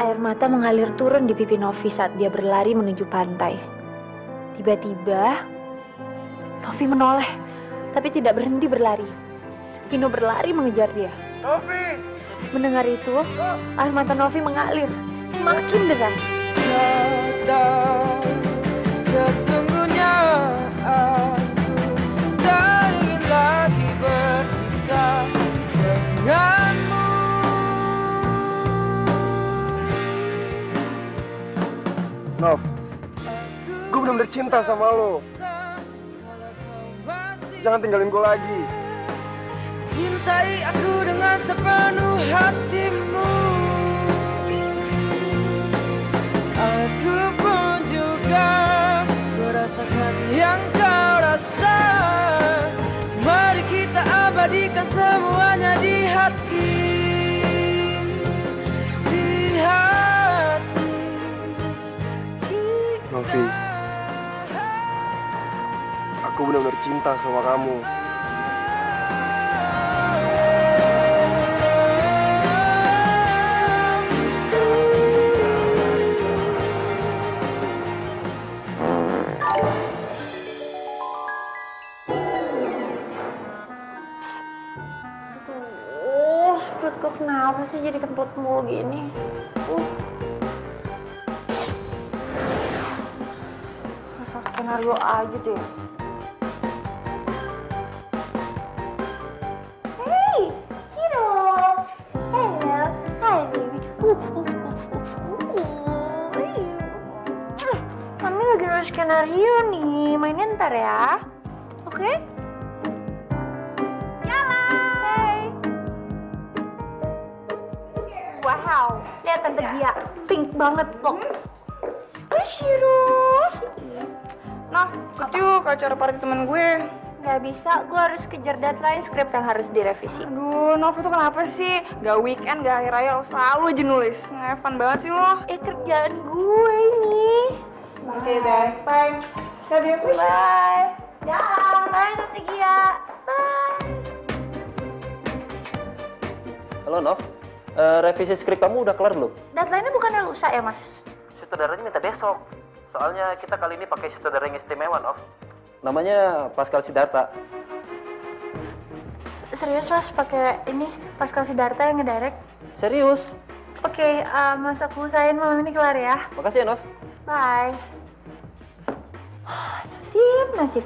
Air mata mengalir turun di pipi Novi saat dia berlari menuju pantai. Tiba-tiba, Novi menoleh, tapi tidak berhenti berlari. Vino berlari mengejar dia. Novi! Mendengar itu, air mata Novi mengalir semakin deras. Kata Nov, gue bener-bener cinta sama lo. Jangan tinggalin gue lagi. Cintai aku dengan sepenuh hatimu Aku pun juga merasakan yang kau rasa Mari kita abadikan semuanya di hati Di hati Novi, aku benar-benar cinta sama kamu. Aduh, perut gue kenapa sih jadi kentut mulu gini? Skenario aja deh. Hey, Hiro. Hello. Hi, baby. Mami lagi nulis skenario nih. Mainin ntar ya. Oke? Hey. Wow, lihat Tante Gia, pink banget loh. Shiro. Nah, ikut yuk ke acara party temen gue. Gak bisa, gue harus kejar deadline skrip yang harus direvisi. Aduh, Nov itu kenapa sih? Gak weekend, gak hari raya, lo selalu aja nulis. Ngevan banget sih lo. Eh kerjaan gue ini. Oke deh, bye. Love you. Bye. Dah, bye Tante Gia. Bye. Halo Nov, Eh, revisi skrip kamu udah kelar belum? Deadline-nya bukannya lusa ya mas? Sutradaranya minta besok. Soalnya kita kali ini pakai sutradara yang istimewa, Nov. Namanya Pascal Siddhartha. Serius mas, pakai ini Pascal Siddhartha yang ngedirect? Serius? Oke, eh, mas aku usahain malam ini kelar ya. Makasih ya, Nov. Bye. Nasib, nasib.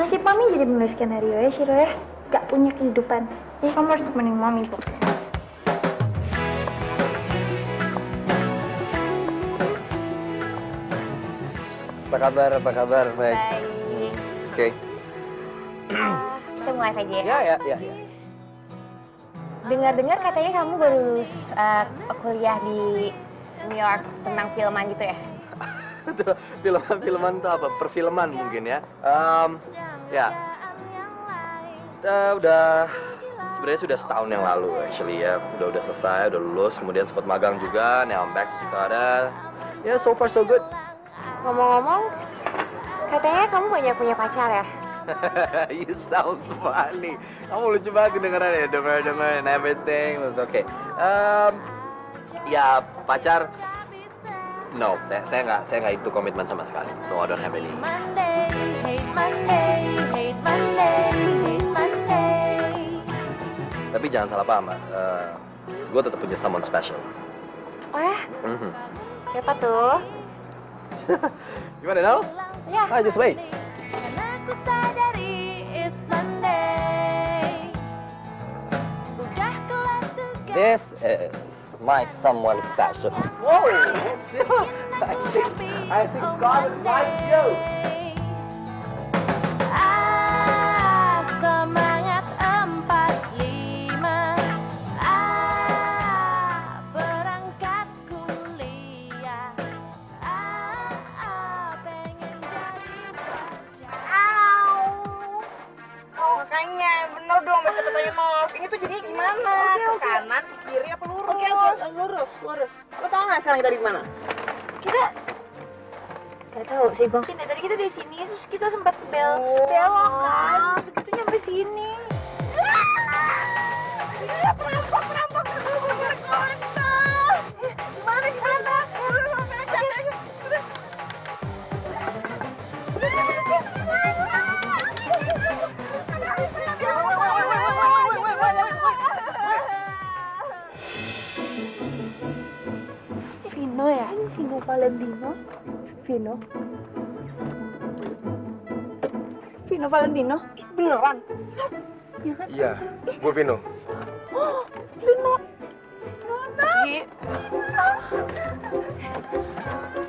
Nasib mami jadi menulis skenario ya, Shiro ya. Gak punya kehidupan. Jadi kamu harus temenin mami pokoknya. Apa kabar? Apa kabar? Baik. Oke. Kita mulai saja ya. Ya, ya, ya, ya. Dengar-dengar katanya kamu baru lulus uh, kuliah di New York tentang filman gitu ya? Filman-filman itu apa? Perfilman mungkin ya. Em, ya. Eh, udah sebenarnya sudah setahun yang lalu actually ya. Udah udah selesai, udah lulus, kemudian sempat magang juga. Now I'm back to Jakarta. Ya, so far so good. Ngomong-ngomong, katanya kamu banyak punya pacar ya? you sound funny. Kamu lucu banget kedengeran ya, denger-denger and everything. It's okay. Um, ya pacar, no, saya saya nggak saya nggak itu komitmen sama sekali. So I don't have any. Monday, hate Monday, hate Monday, hate Monday. Tapi jangan salah paham, Mbak. gue tetap punya someone special. Oh ya? Mhm. Siapa tuh? Gimana, Nal? Ya. Ah, just wait. Dan aku sadari it's Monday. Udah kelar tugas. This is my someone special. Whoa! I think I think Scarlett's likes you. Katanya Nov. Ini tuh jadinya gimana? Ke kanan, ke kiri, apa lurus? Oke, oke, lurus, lurus. Lo tau gak sekarang kita di mana? Kita Gak tahu sih bang. Ini tadi kita di sini terus kita sempat bel Oh. belok kan. Begitu nyampe sini. Iya, perampok, perampok. Gimana kita Valentino? Vino? Vino Valentino? Beneran? Iya, gue Vino. Vino. Nona.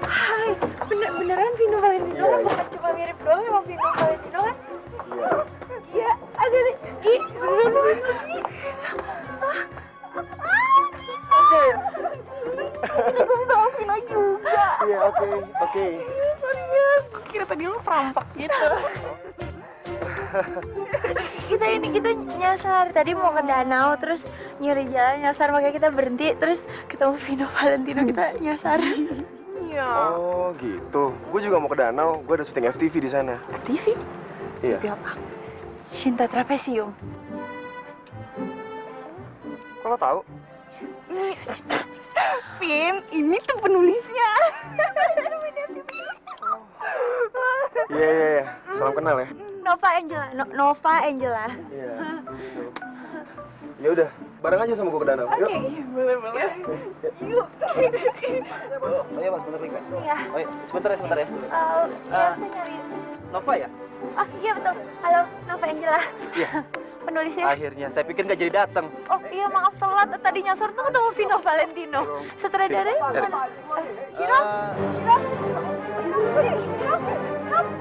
Hai, bener beneran Vino Valentino Iya, kan iya. bukan cuma mirip doang sama Vino Valentino kan? Iya. Iya, ada nih. Ih, beneran Vino. Oke. Sorry ya, kira tadi lu perampok gitu. kita ini kita nyasar tadi mau ke danau terus nyuri jalan nyasar makanya kita berhenti terus ketemu Vino Valentino kita nyasar iya Oh, gitu. Gue juga mau ke danau. Gue ada syuting FTV di sana. TV Iya. TV apa Cinta Trapesium Kalau tahu? Vin ini tuh penulisnya Iya, iya, iya. Salam kenal ya. Nova Angela No- Nova Angela Iya. Ya udah, bareng aja sama gue ke danau. Yuk. boleh boleh Oh iya mas, bentar lagi. ya Oh iya, sebentar ya, sebentar ya. uh, ya saya nyari Nova ya? ah iya betul halo Nova Angela Iya. Penulisnya Akhirnya, saya pikir nggak jadi datang. Oh iya maaf telat tadi nyasar tuh ketemu Vino Valentino Sutradara Dari- mana? Eh, Vino? Eh,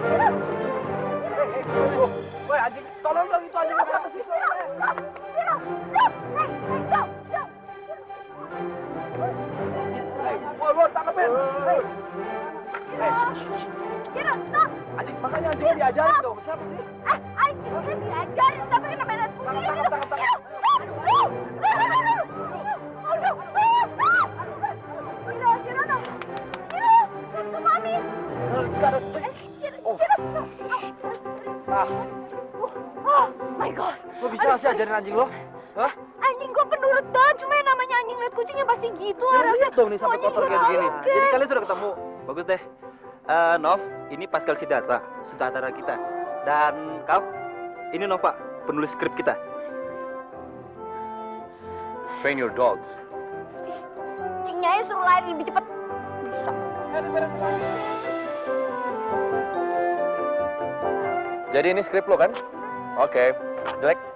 Vino? Woi, anjing, tolong dong itu anjing? Eh, eh, jauh, jauh. Woi, woi, tangkepin. Hei. Vino, stop. Anjing, makanya anjingnya diajarin dong. Siapa sih? Eh, anjing lo? Hah? Anjing gue penurut banget, cuma yang namanya anjing liat kucingnya pasti gitu Ya, lihat dong nih sampai kotor kayak begini. Jadi kalian sudah ketemu. Bagus deh. Eh, Nov, ini Pascal Siddhartha, sutradara kita. Dan kau, ini Nova, penulis skrip kita. Train your dogs. Kucingnya aja suruh lari lebih cepet. Bisa. Jadi ini skrip lo kan? Oke. Jelek?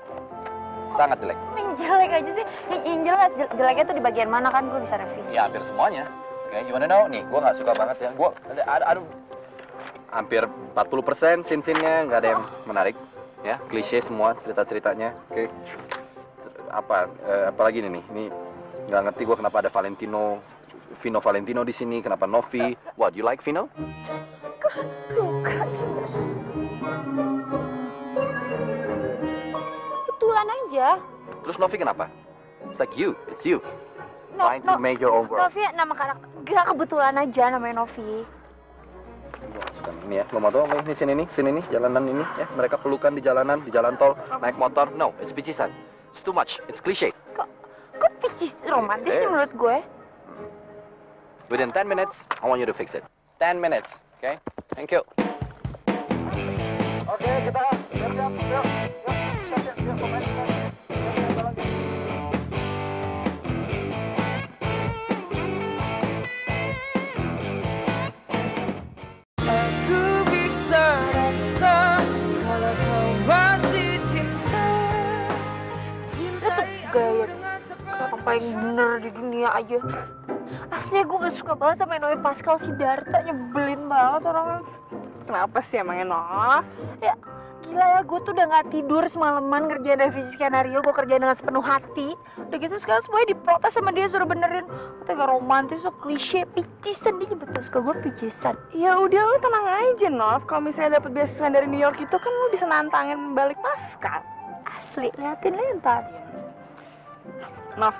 Sangat jelek. Yang jelek aja sih. Yang, yang jelas jel- jeleknya tuh di bagian mana kan gue bisa revisi. Ya hampir semuanya. Oke, you wanna know? Nih, gue nggak suka banget ya. Gue ada, ada, aduh, hampir 40% scene-scene-nya nggak ada yang menarik. Ya, klise semua cerita-ceritanya. Oke. Apa, eh, apalagi ini nih? Ini nggak ngerti gue kenapa ada Valentino, Vino Valentino di sini. Kenapa Novi? What, you like Vino? Suka sih. Betulan aja. Terus Novi kenapa? It's like you, it's you. No, Trying to no, make your own world. Novi nama karakter. Gak kebetulan aja namanya Novi. Ini ya, lo mau tau nih, ini sini nih, sini nih, jalanan ini ya, mereka pelukan di jalanan, di jalan tol, naik motor, no, it's picisan, it's too much, it's cliche. Kok kok piscis romantis sih Eh. menurut gue? Within 10 minutes, I want you to fix it. 10 minutes, okay? Thank you. Oke, kita siap, paling bener di dunia aja. Aslinya gue gak suka banget sama namanya Pascal Siddhartha, nyebelin banget orangnya. Kenapa sih emangnya Nov? Ya, gila ya, gue tuh udah gak tidur semalaman ngerjain revisi skenario, gue kerjain dengan sepenuh hati. Udah gitu sekarang semuanya diprotes sama dia suruh benerin. Katanya gak romantis, so klise, picisan. Dia nyebut suka gue picisan. Ya udah lu tenang aja Nov. Kalau misalnya dapet beasiswa dari New York itu kan lu bisa nantangin balik Pascal. Asli, liatin aja ntar. Nov,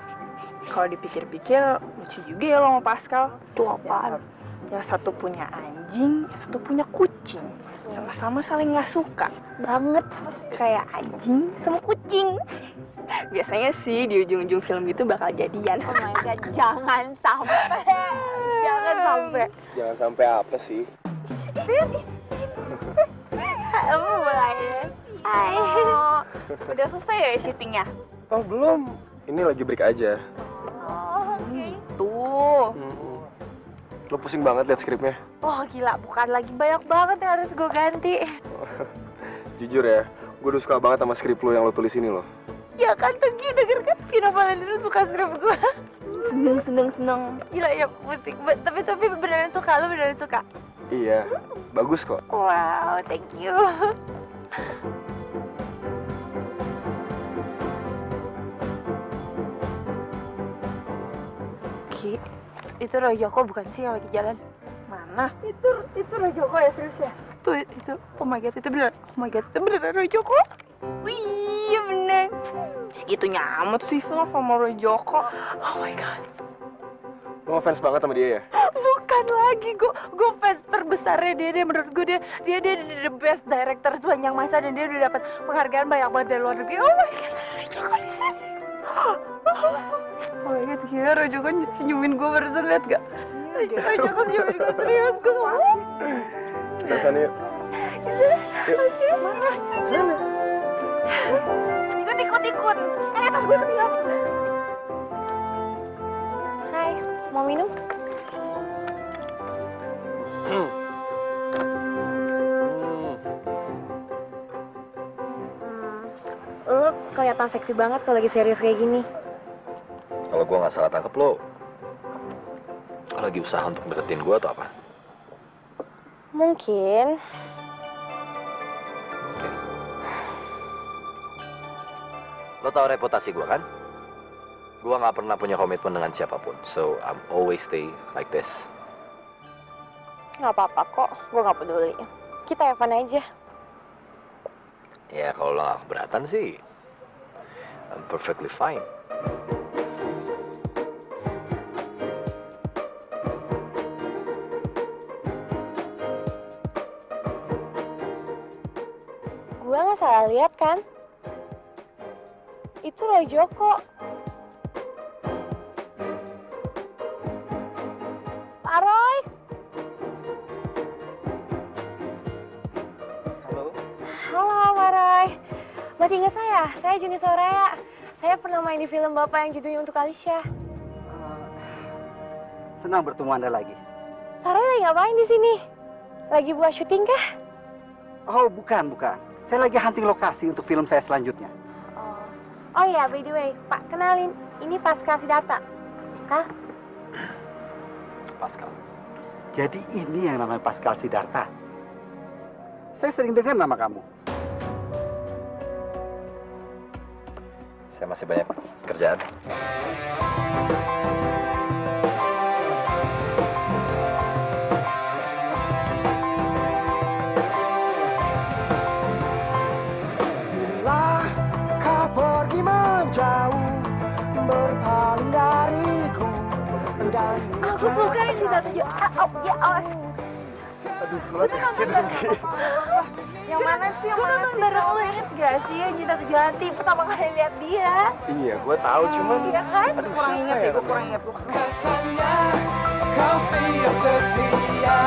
kalau dipikir-pikir lucu juga ya lo sama Pascal. Itu apaan? Yang satu punya anjing, yang satu punya kucing. Sama-sama saling nggak suka. Banget. Kayak anjing sama kucing. Biasanya sih di ujung-ujung film itu bakal jadian. Oh my god, jangan sampai. Jangan sampai. Jangan sampai apa sih? Mulai. Hai. Oh, udah selesai ya syutingnya? Oh, belum. Ini lagi break aja. Oh, oke. Tuh. Mm-mm. Lo pusing banget liat skripnya. Oh gila, bukan lagi banyak banget yang harus gue ganti. Jujur ya, gue udah suka banget sama skrip lo yang lo tulis ini loh. Ya kan Tengki denger kan Vino Valentino suka skrip gue. Seneng seneng seneng. Gila ya musik, Be- tapi tapi beneran suka lo beneran suka. Iya, bagus kok. Wow, thank you. Ki, itu Roy Joko bukan sih yang lagi jalan? Mana? Itu itu Roy Joko ya serius ya? Tuh itu, oh my god itu bener, oh my god itu beneran Roy Joko? Wih, iya bener. Segitunya amat sih Vino sama Roy Joko. Oh my god. Lo ngefans banget sama dia ya? Bukan lagi, gue gue fans terbesarnya dia dia menurut gue dia dia dia, dia the best director sepanjang masa dan dia udah dapat penghargaan banyak banget dari luar negeri. Oh my god, Roy Joko di sini. Oh my god, gila Roy Joko senyumin gue barusan liat gak? Roy Joko senyumin gue serius, gue mau. Kita sana yuk. Ikut ikut ikut. Eh atas gue ketinggalan. Hai, mau minum? Kelihatan seksi banget kalau lagi serius kayak gini. Kalau gua nggak salah tangkep lo, lo lagi usaha untuk deketin gua atau apa? Mungkin. Lo tau reputasi gua kan? Gua nggak pernah punya komitmen dengan siapa pun, so I'm always stay like this. Nggak apa-apa kok, gue nggak peduli. Kita fun aja. Ya kalau lo nggak keberatan sih, I'm perfectly fine. Gue nggak salah lihat kan? Itu Roy Joko. Masih ingat saya? Saya Juni Soraya. Saya pernah main di film Bapak yang judulnya Untuk Alicia. Senang bertemu Anda lagi. Pak Roy lagi ngapain di sini? Lagi buat syuting kah? Oh, bukan, bukan. Saya lagi hunting lokasi untuk film saya selanjutnya. Oh, oh ya, by the way, Pak kenalin, ini Pascal Siddhartha. Kah? Pascal. Jadi ini yang namanya Pascal Siddhartha. Saya sering dengar nama kamu. Saya masih banyak kerjaan. Bila kau pergi menjauh Berpaling dariku Dan Aku suka yang di satu juta. Ah, oh, ya, awas. Aduh, Yang mana sih? Yang mana sih? Bareng lo inget gak sih yang Cinta Tujuh Hati pertama kali lihat dia? Iya, gue tahu cuman. Iya kan? Aduh, Kurang inget ya gue kurang inget. katanya Kau siap setia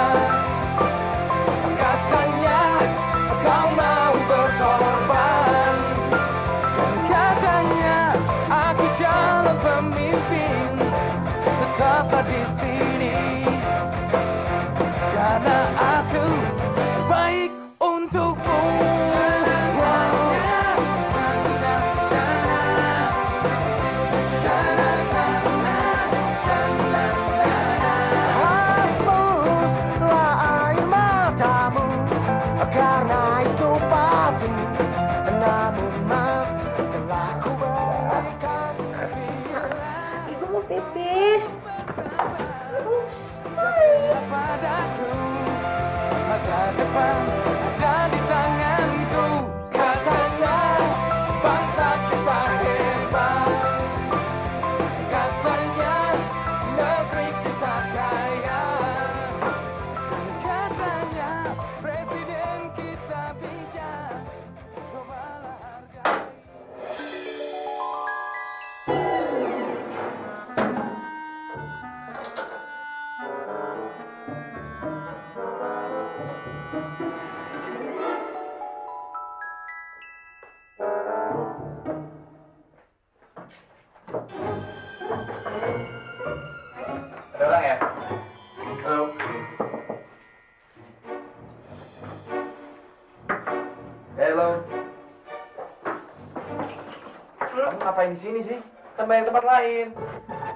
sini sih? Banyak tempat lain.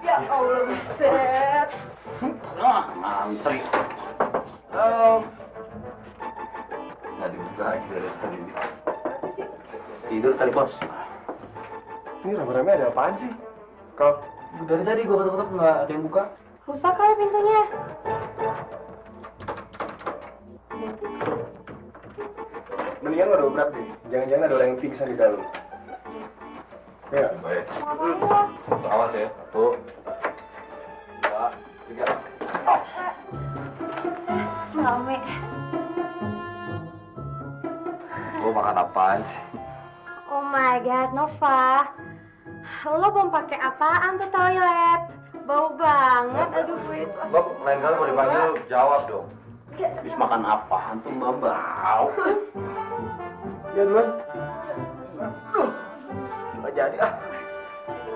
Ya Allah, buset. Nah, ngantri. Um, nggak dibuka lagi dari tadi. Tidur kali bos. Ini rame-rame ada apaan sih? Kau Dari tadi gua ketuk-ketuk nggak ada yang buka. Rusak kali pintunya. mendingan lo dobrak deh. Jangan-jangan ada orang yang pingsan di dalam. Ya, Baik. Awas ya. Satu. Dua. Tiga. Rame. Lo makan apaan sih? Oh my god, Nova. Lo belum pakai apaan tuh toilet? Bau banget, aduh gue itu. Bob, lain kali mau dipanggil jawab dong. Habis makan apaan tuh mbak bau? ya duluan.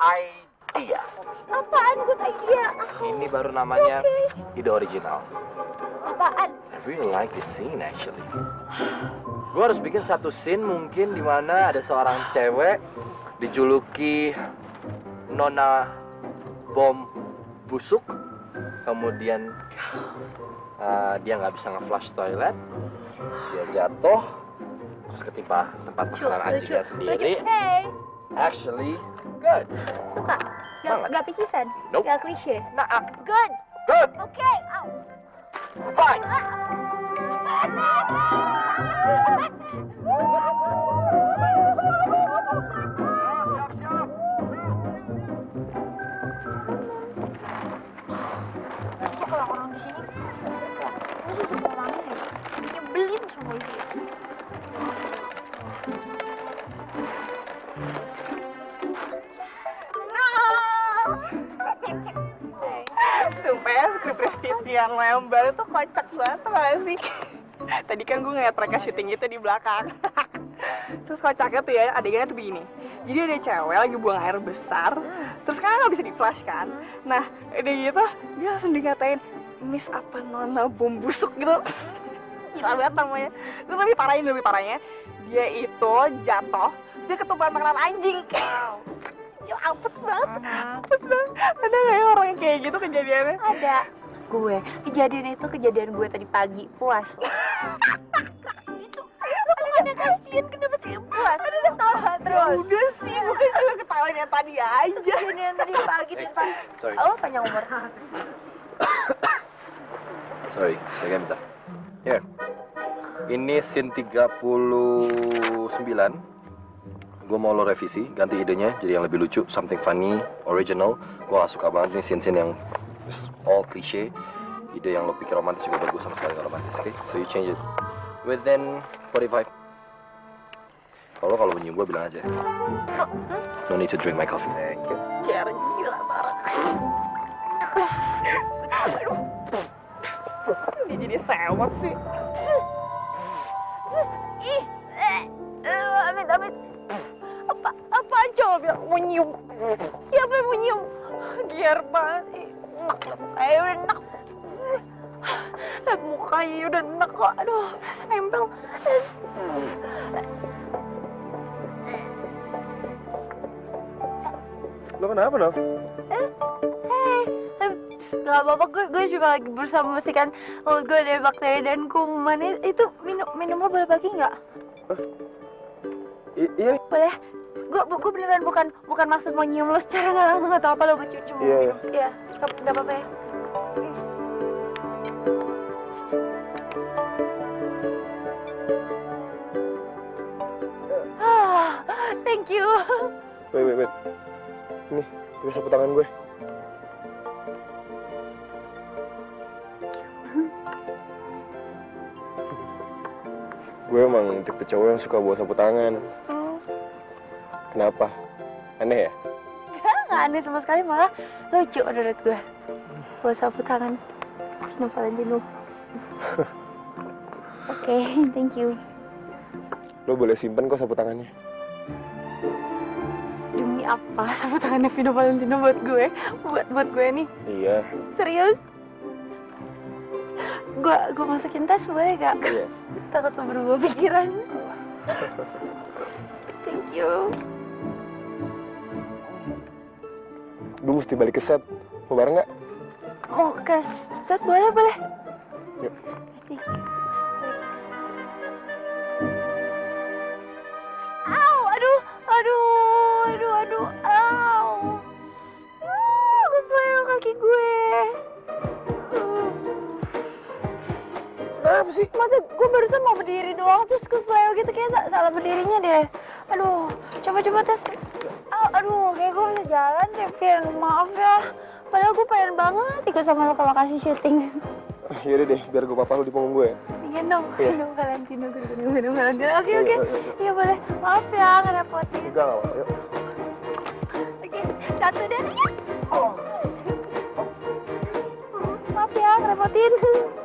Idea. Apaan good idea? Ini baru namanya ide original. Apaan? I really like this scene actually. Gue harus bikin satu scene mungkin di mana ada seorang cewek dijuluki Nona Bom Busuk. Kemudian uh, dia nggak bisa nge-flush toilet. Dia jatuh. Terus ketimpa tempat makanan anjingnya sendiri. Hey, Actually, good. suka. Banget. Gak, gak pisisan? Nope. Gak klise? Nah, ah, Good. good. Okay. Ow. Bye. Itu. ya. Sumpah ya, yang lembar itu kocak banget gak sih? Tadi kan gue ngeliat mereka syuting itu di belakang. terus kocaknya tuh ya, adegannya tuh begini. Jadi ada cewek lagi buang air besar, terus kan nggak bisa di flash kan. Nah, udah gitu dia langsung dikatain Miss apa nona bom busuk gitu. Gila banget namanya. Terus lebih parahnya lebih parahnya, dia itu jatuh, terus dia ketumpahan makanan anjing. Ya apes banget, apes banget. Ada nggak ya orang yang kayak gitu kejadiannya? Ada. Gue. Kejadian itu kejadian gue tadi pagi. Puas. itu. Lu kok ada kasihan kenapa sih puas? Ketawa Ya terus. udah sih, bukan cuma ketawain yang tadi aja. Kejadian tadi pagi dan pas. Oh, panjang umur. Sorry, jaga Here. Ini scene 39. Gue mau lo revisi, ganti idenya jadi yang lebih lucu, something funny, original. Gue gak suka banget nih scene-scene yang all cliche. Ide yang lo pikir romantis juga buat gue sama sekali gak romantis, oke? So you change it. Within 45. Kalau kalau menyium gue bilang aja. No need to drink my coffee. Kiar gila parah. Dia jadi sewot sih. Ih, eh, eh, amit, amit. Apa, apa coba bilang mau nyium? Siapa yang mau nyium? Giar banget. Enak. Saya udah enak. Lihat mukanya udah enak kok. Aduh, rasa nempel. Lo kenapa, Nov? Hey, eh, gak apa-apa, gue, gue cuma lagi berusaha memastikan mulut gue dari bakteri dan kuman itu minum minum lo boleh bagi nggak? I- iya, Boleh? Gue gue beneran bukan bukan maksud mau nyium lo secara nggak langsung atau apa lo gue cuma cuma Iya, minum. Iya, nggak apa-apa ya. Ah, thank you. wait, wait, wait. Nih, gue sapu tangan gue. Gue emang tipe cowok yang suka bawa sapu tangan. Kenapa? Aneh ya? Enggak, nggak aneh sama sekali malah lucu menurut gue. Bawa sapu tangan. Vino Valentino. Oke, thank you. Lo boleh simpen kok sapu tangannya. Demi apa sapu tangannya Vino Valentino buat gue? Buat buat gue nih. Iya. Serius? Gue gue masukin tas boleh gak? Iya. Takut lo berubah pikiran. Thank you. Gue mesti balik ke set. Mau bareng nggak? Mau ke set boleh boleh. Yuk. Au, Kenapa sih? Masa gue barusan mau berdiri doang terus kesleo gitu kayak sa- salah berdirinya deh. Aduh, coba-coba tes. Aduh, kayak gue bisa jalan deh, Vin. Maaf ya. Padahal gue pengen banget ikut sama lo ke lokasi syuting. Yaudah deh, biar gue papa lu di punggung gue. Iya dong, Iya. Vino Valentino, Vino Valentino. Oke, Iya, oke. iya, iya. Iya boleh. Maaf ya, ngerepotin. Enggak, enggak apa-apa. Oke, satu deh. Oh. Maaf ya, ngerepotin.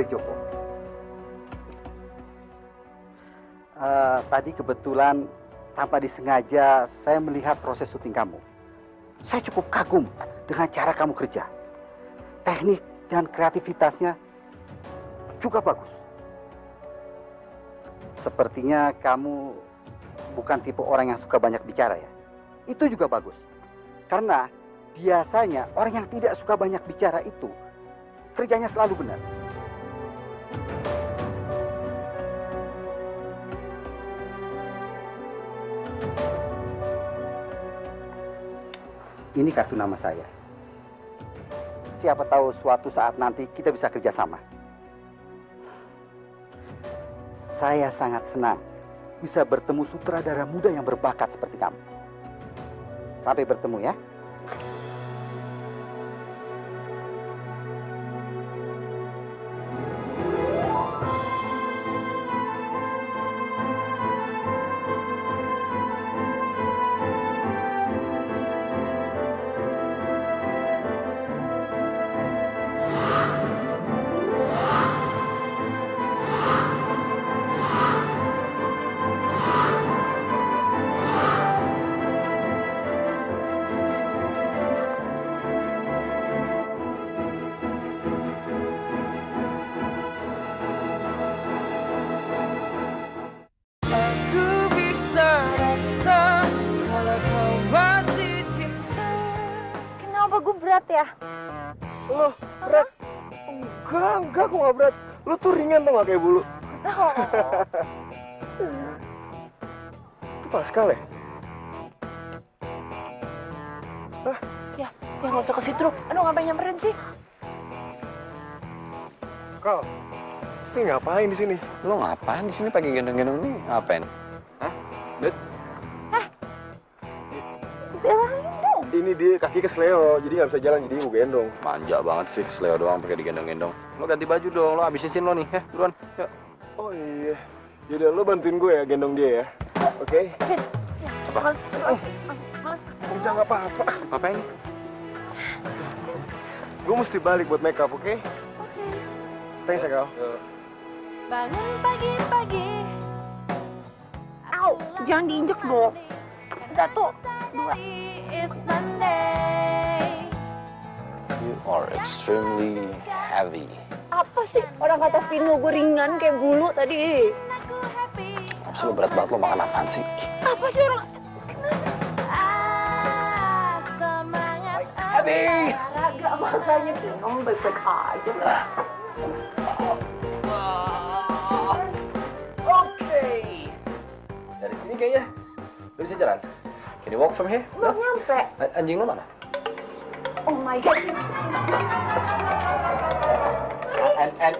Roy Joko. Eh, tadi kebetulan tanpa disengaja saya melihat proses syuting kamu. Saya cukup kagum dengan cara kamu kerja. Teknik dan kreativitasnya juga bagus. Sepertinya kamu bukan tipe orang yang suka banyak bicara ya. Itu juga bagus. Karena biasanya orang yang tidak suka banyak bicara itu kerjanya selalu benar. Ini kartu nama saya. Siapa tahu suatu saat nanti kita bisa kerjasama. Saya sangat senang bisa bertemu sutradara muda yang berbakat seperti kamu. Sampai bertemu ya. Ngapain nyamperin sih? Kal, ini ngapain di sini? Lo ngapain di sini pakai gendong-gendong ini? Ngapain? Hah? Dut? Bilangin dong. Ini dia kaki kesleo, jadi nggak bisa jalan, jadi gue gendong. Manja banget sih, seleo doang pakai digendong-gendong. Lo ganti baju dong, lo habisin sin lo nih. Ya, buruan. Yuk. Oh iya. Yaudah, lo bantuin gue ya gendong dia ya. Oke? Apa? Udah nggak apa-apa. Ngapain? Gue mesti balik buat make up, oke? Thanks ya, Kal. Bangun pagi-pagi Au, jangan diinjek dong. Satu, dua. It's Monday You are extremely heavy. Apa sih? Orang kata Vino gue ringan kayak bulu tadi. Aku happy Apa lo berat banget lo makan apaan sih? Apa sih orang? Ah, semangat Heavy! Agak makanya Vino baik-baik aja. Oke. Dari sini kayaknya lu bisa jalan. Can you walk from here? Belum no? nyampe. Anjing lo mana? Oh my god. And, and,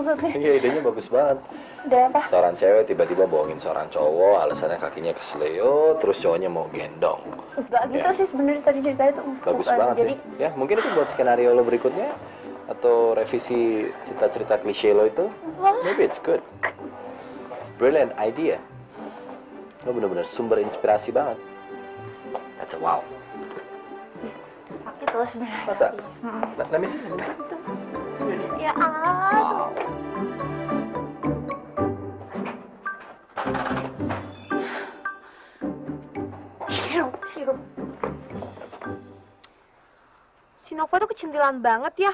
maksudnya? Iya, idenya bagus banget. Udah apa? Seorang cewek tiba-tiba bohongin seorang cowok, alasannya kakinya kesleo, terus cowoknya mau gendong. Enggak gitu Ya. sih sebenarnya tadi ceritanya tuh. Bagus bukan. banget Jadi, sih. Ya, mungkin itu buat skenario lo berikutnya atau revisi cerita-cerita klise lo itu. Maybe it's good. It's brilliant idea. Lo bener-bener sumber inspirasi banget. That's a wow. sakit loh sebenarnya. Masa? Mm-mm. Let, let me see. Ya aduh. Sirup. Si Nova tuh kecintilan banget ya.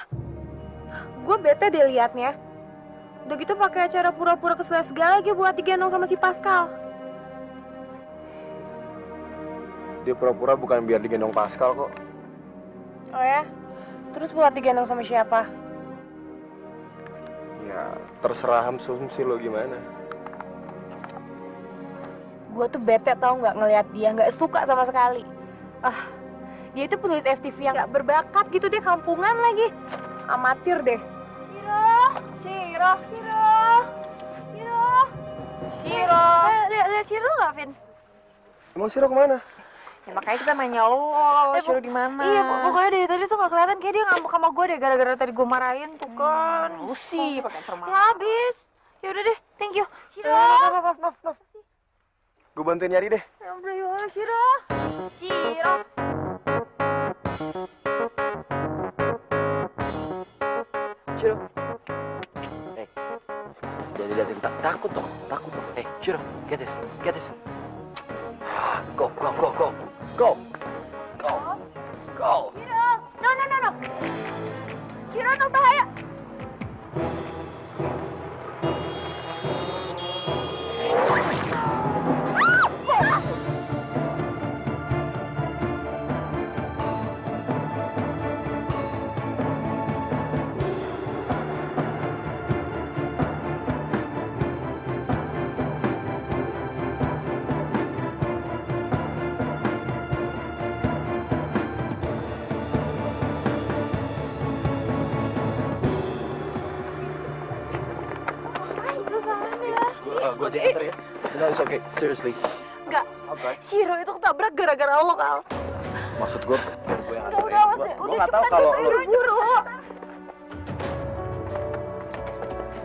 Gue bete deh liatnya. Udah gitu pakai acara pura-pura kesel segala lagi buat digendong sama si Pascal. Dia pura-pura bukan biar digendong Pascal kok. Oh ya? Terus buat digendong sama siapa? Ya, terserah asumsi lo gimana. Gue tuh bete tau nggak ngelihat dia nggak suka sama sekali. Ah, dia itu penulis FTV yang nggak berbakat gitu deh kampungan lagi. Amatir deh. Shiro, Shiro, Shiro, Shiro. Eh, lihat lihat Shiro nggak, Vin? Emang Siro ke mana? Ya makanya kita nanya lo, Eh, Shiro di mana? Iya, pok- pokoknya dari tadi tuh nggak kelihatan kayak dia ngambek sama gue deh gara-gara tadi gue marahin tuh kan. Lu sih pakai cermat. Ya habis. Ya udah deh, thank you. Shiro. Nov, Nov, Nov, Nov. Gue bantuin nyari deh. Ya ya, Shiro. Shiro. Shiro. Hey. Jangan diliatin tak takut dong, takut dong. Hey, Shiro, get this, get this. Ah, go, go, go, go, Seriously. Enggak. Apa? Shiro itu ketabrak gara-gara lo, Kal. Maksud gue, biar gue yang Enggak, udah, Gue Udah, tahu cepetan, kalau lo. buru-buru.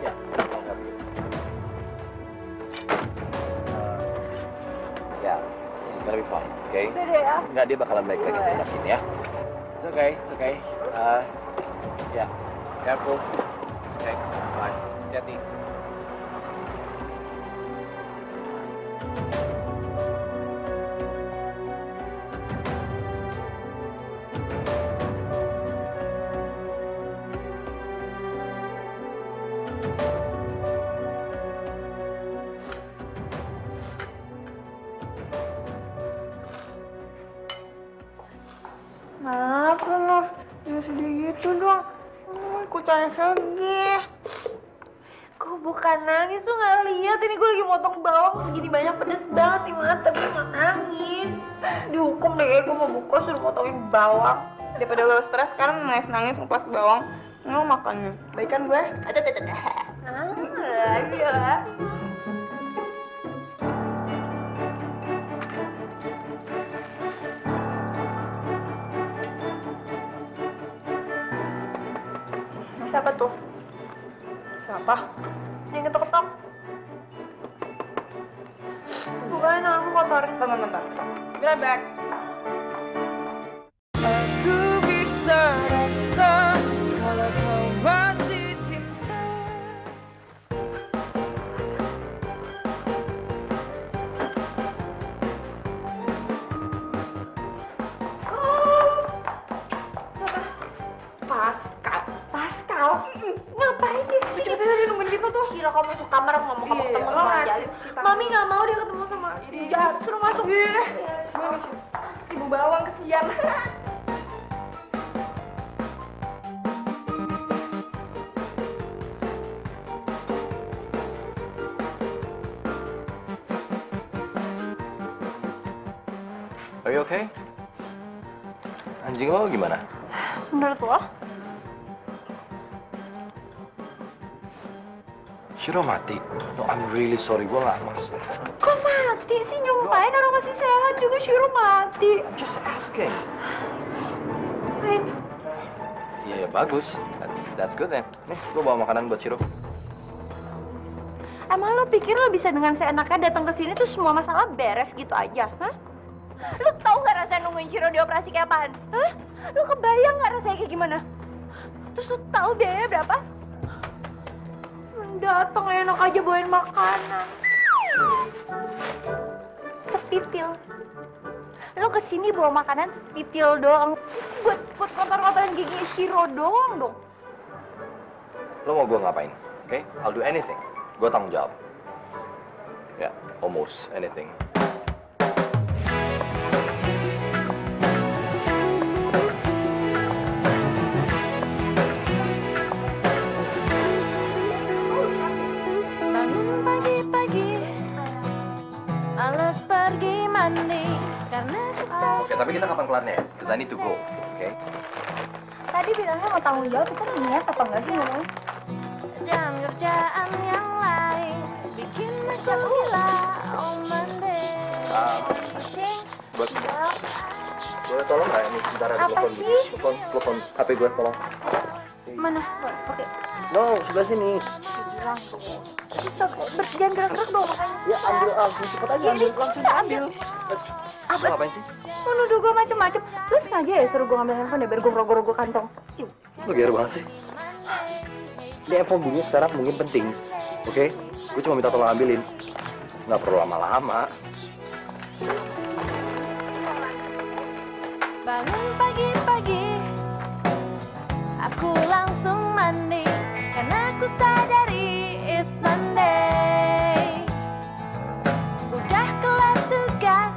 Ya, Ya, it's gonna be fine, oke? Udah deh ya. Enggak, dia bakalan baik-baik aja, yakin ya. It's okay, it's okay. Uh, ya, careful. Oke, bye. Hati-hati. Bawang Daripada lo stres sekarang nangis-nangis ngupas bawang. Nggak makannya. Baik kan gue? Ada, ada, ada. ah iya siapa tuh Siapa? yang ketok-ketok bukain aku kotorin Bentar, bentar. Be right really sorry. Gue gak maksud. Kok mati sih? Nyumpain orang masih sehat juga Shiro mati. Just asking. Rin, Iya, ya, bagus. That's, that's good then. Nih, gue bawa makanan buat Shiro. emang lo pikir lo bisa dengan seenaknya datang ke sini tuh semua masalah beres gitu aja? Hah? Lo tau gak rasanya nungguin Shiro di operasi kayak apaan? Hah? Lo kebayang gak rasanya kayak gimana? Terus lo tau biayanya berapa? Datang enak aja bawain makanan. Sepitil. Lo ke sini bawa makanan sepitil doang. Terus buat buat kotor-kotoran gigi Shiro doang dong. Lo mau gue ngapain? Oke? I'll do anything. Gue tanggung jawab. Ya, almost anything. Oke, tapi kita kapan kelarnya ya? Because I need to go. Oke? Tadi bilangnya mau tanggung jawab, itu niat apa enggak sih ngomong? Dan kerjaan yang lain Bikin aku gila Oh Monday Um, buat Boleh tolong nggak ini sebentar ada telepon sih? Telepon, telepon HP gue tolong. Mana? Oke, No, sebelah sini. Tuh. Susah kok, jangan gerak-gerak dong makanya Ya ambil langsung cepet aja Ya, ambil ini langsung susah, ambil. Apa ngapain sih? Mau nuduh gue macem-macem. Lu sengaja ya suruh gue ngambil handphone ya biar gue ngerogoh-rogoh kantong. Ih, Lo gear banget sih. Ini handphone bunyi sekarang mungkin penting. Oke? Gue cuma minta tolong ambilin. Nggak perlu lama-lama. Bangun pagi-pagi Aku langsung mandi Karena aku sadari It's Monday Udah kelar tugas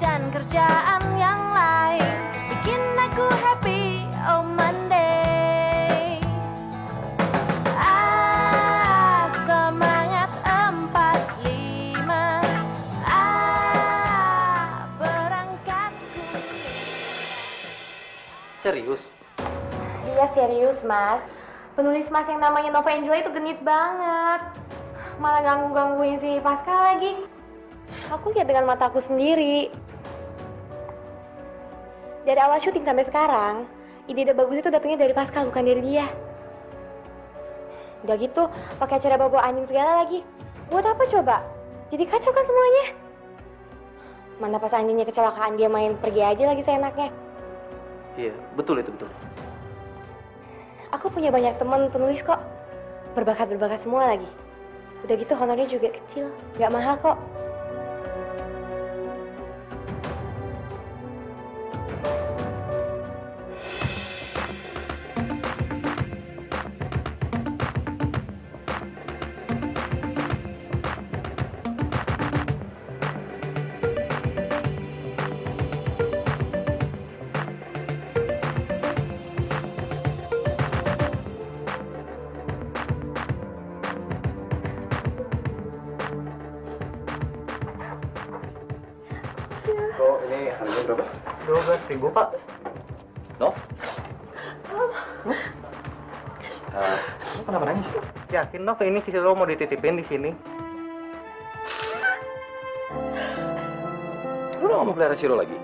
Dan kerjaan yang lain Bikin aku happy Oh Monday Ah semangat empat lima Ah berangkat Serius? Iya serius mas. Penulis mas yang namanya Nova Angela itu genit banget. Malah ganggu-gangguin si Pascal lagi. Aku lihat dengan mataku sendiri. Dari awal syuting sampai sekarang, ide-ide bagus itu datangnya dari Pascal bukan dari dia. Udah gitu, pakai acara bawa anjing segala lagi. Buat apa coba? Jadi kacau kan semuanya. Mana pas anjingnya kecelakaan dia main pergi aja lagi seenaknya. Iya, betul itu betul. Aku punya banyak teman penulis kok. Berbakat-berbakat semua lagi. Udah gitu honornya juga kecil, nggak mahal kok. Berapa? Dua belas ribu pak. Nov? Uh, lo kenapa nangis? Yakin Nov ini si lo mau dititipin di sini? Lo udah gak mau pelihara Shiro lagi?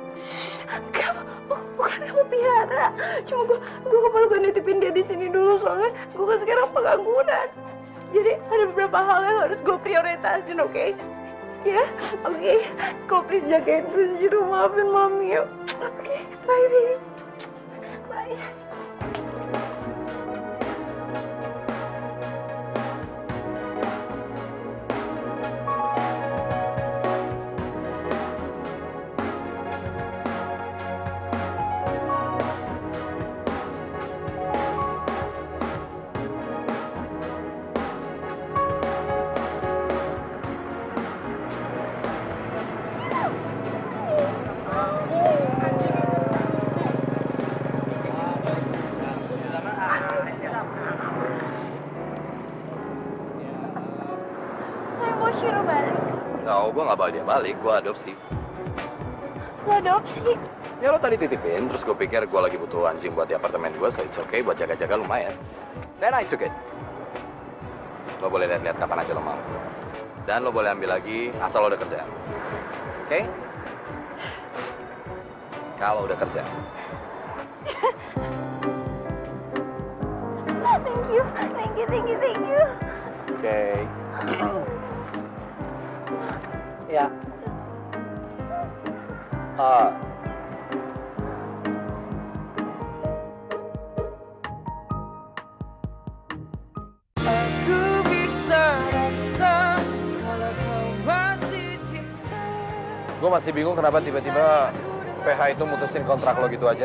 Enggak, bu- bukan aku piara. Cuma gue gue kepaksa nitipin dia di sini dulu soalnya gue kan sekarang pengangguran. Jadi ada beberapa hal yang harus gue prioritasin, oke? Ya, oke. Kau please jagain terus Jiro, maafin mami ya. Oke, bye baby. Bye. Balik. Gue adopsi. Lo adopsi. Ya lo tadi titipin, terus gue pikir gue lagi butuh anjing buat di apartemen gue, so it's okay buat jaga-jaga lumayan. Then I took it. Lo boleh lihat-lihat kapan aja lo mau. Dan lo boleh ambil lagi asal lo udah kerja. Oke? Kalau udah kerja. Thank you, thank you, thank you, thank you. Oke. ya. Ah, Aku bisa rasa kalau kau masih cinta gue masih bingung kenapa tiba-tiba PH itu mutusin kontrak lo gitu aja.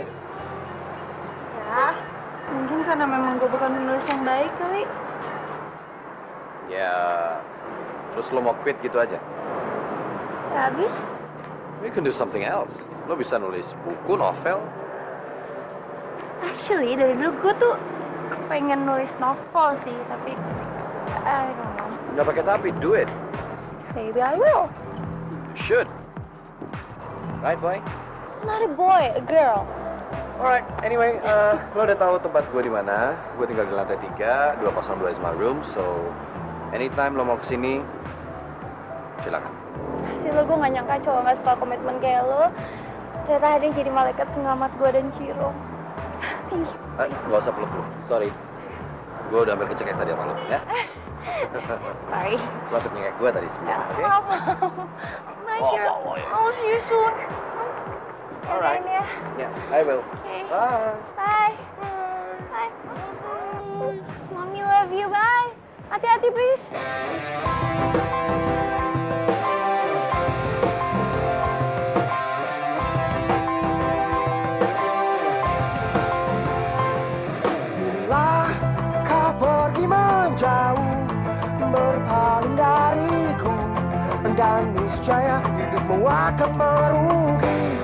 Ya, mungkin karena memang gue bukan penulis yang baik kali. Ya, terus lo mau quit gitu aja. Ya habis. We can do something else. Lo bisa nulis buku, novel. Actually, dari dulu gue tuh pengen nulis novel sih, tapi I don't know. Nggak pakai tapi, do it. Maybe I will. You should. Right, boy? Not a boy, a girl. Alright, anyway, uh, lo udah tahu tempat gue di mana. Gue tinggal di lantai 3, 202 is my room, so anytime lo mau ke sini, silakan. Pasti lo gue gak nyangka cowok gak suka komitmen kayak lo. Ternyata ada yang jadi malaikat pengamat gue dan Ciro. Eh, nggak usah peluk lo, sorry. Gue udah ambil kecek tadi sama lo, ya? Sorry. Lo hampir nyengek gue tadi sebelumnya, oke? Maaf. Bye, Oh, Ciro. oh, yeah. I'll see you soon. Alright. Yaudah, ya. Yeah, I will. Okay. Bye. Bye. Bye. Mommy love you. Bye. Hati-hati, please. Niscaya hidupmu akan merugi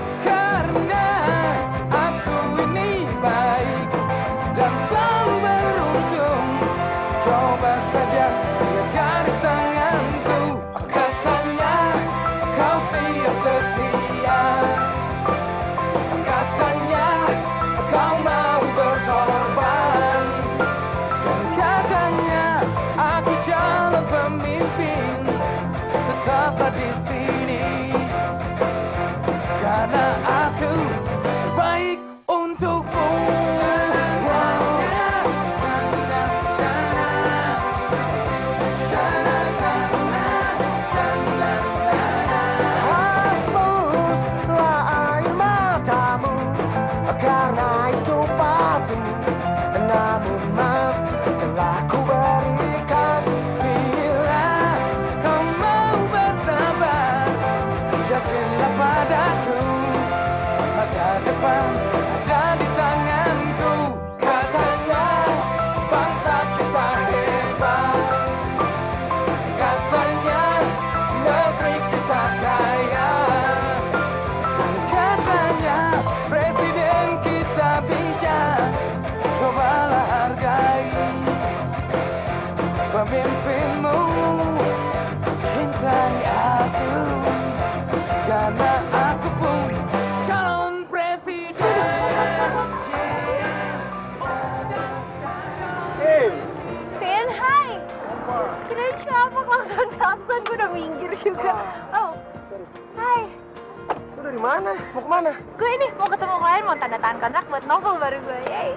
mana? Mau ke mana? Gue ini mau ketemu klien, mau tanda tangan kontrak buat novel baru gue. Yay.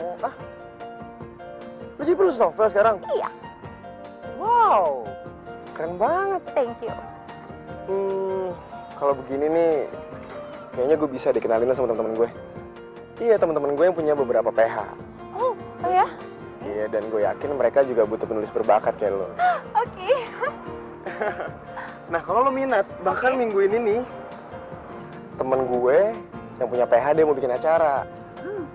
Oh, ah? Lu jadi penulis novel sekarang? Iya. Wow, keren banget. Thank you. Hmm, kalau begini nih, kayaknya gue bisa dikenalin sama teman-teman gue. Iya, teman-teman gue yang punya beberapa PH. Oh, oh ya? Iya, dan gue yakin mereka juga butuh penulis berbakat kayak lo. Oke. Nah, kalau lo minat, bahkan minggu ini nih, temen gue yang punya PH dia mau bikin acara.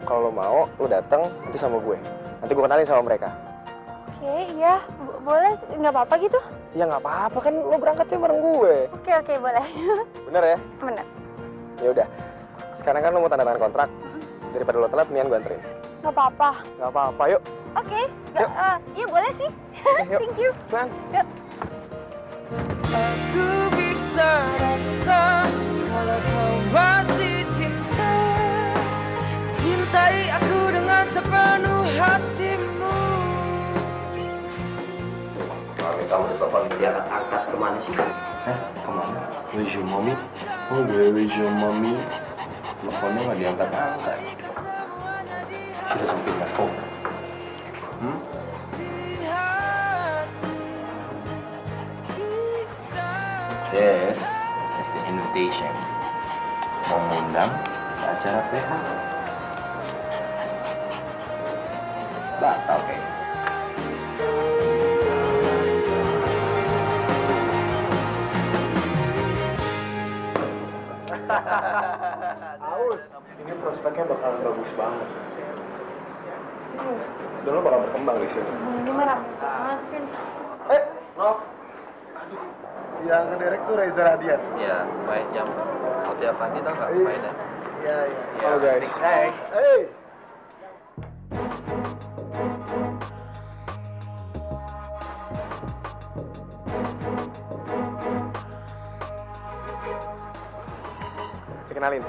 Kalau lo mau, lo datang nanti sama gue. Nanti gue kenalin sama mereka. Oke, iya. Bo- boleh, nggak apa-apa gitu? Ya nggak apa-apa kan lo berangkatnya bareng gue. Oke, oke, boleh. Bener ya? Bener. Ya udah. Sekarang kan lo mau tanda tangan kontrak. Daripada lo telat, mendingan gue anterin. Nggak apa-apa. Nggak apa-apa, yuk. Oke. Nggak, eh, iya boleh sih. yuk. Thank you. Pelan. Yuk. Aku bisa rasa Kalau kau masih cinta Cintai aku dengan sepenuh hatimu Mami kamu ditelepon diangkat angkat ke mana sih? Eh, ke mana? Where's your mommy? Oh, where is your mommy? Teleponnya nggak diangkat-angkat. Pick my phone. Hmm? This is the invitation. Mau ngundang ke acara PH. Batal kayaknya. Aus. Ini prospeknya bakalan bagus banget. Dan lo bakal berkembang di sini. Gimana? Banget. Yang ngedirect tuh Reza Radian. Ya, main yang Alfia Fandi tau nggak Iya. mainnya? Iya, iya. Ya, Halo guys. Big. Hey. Kenalin,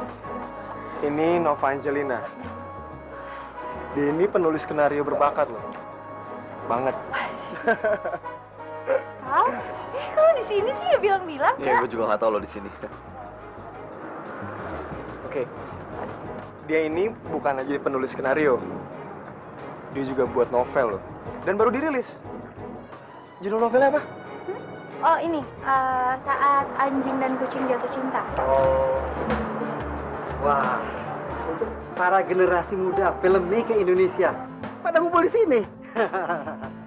ini Nova Angelina. Dia ini penulis skenario berbakat loh. Banget. Kau? Eh, kalau di sini sih ya bilang-bilang Iya, gue juga nggak tahu lo di sini. Oke. Dia ini bukan aja penulis skenario. Dia juga buat novel loh. Dan baru dirilis. Judul novelnya apa? Oh ini, eh, saat anjing dan kucing jatuh cinta. Oh. Wah, untuk para generasi muda filmmaker Indonesia pada ngumpul di sini.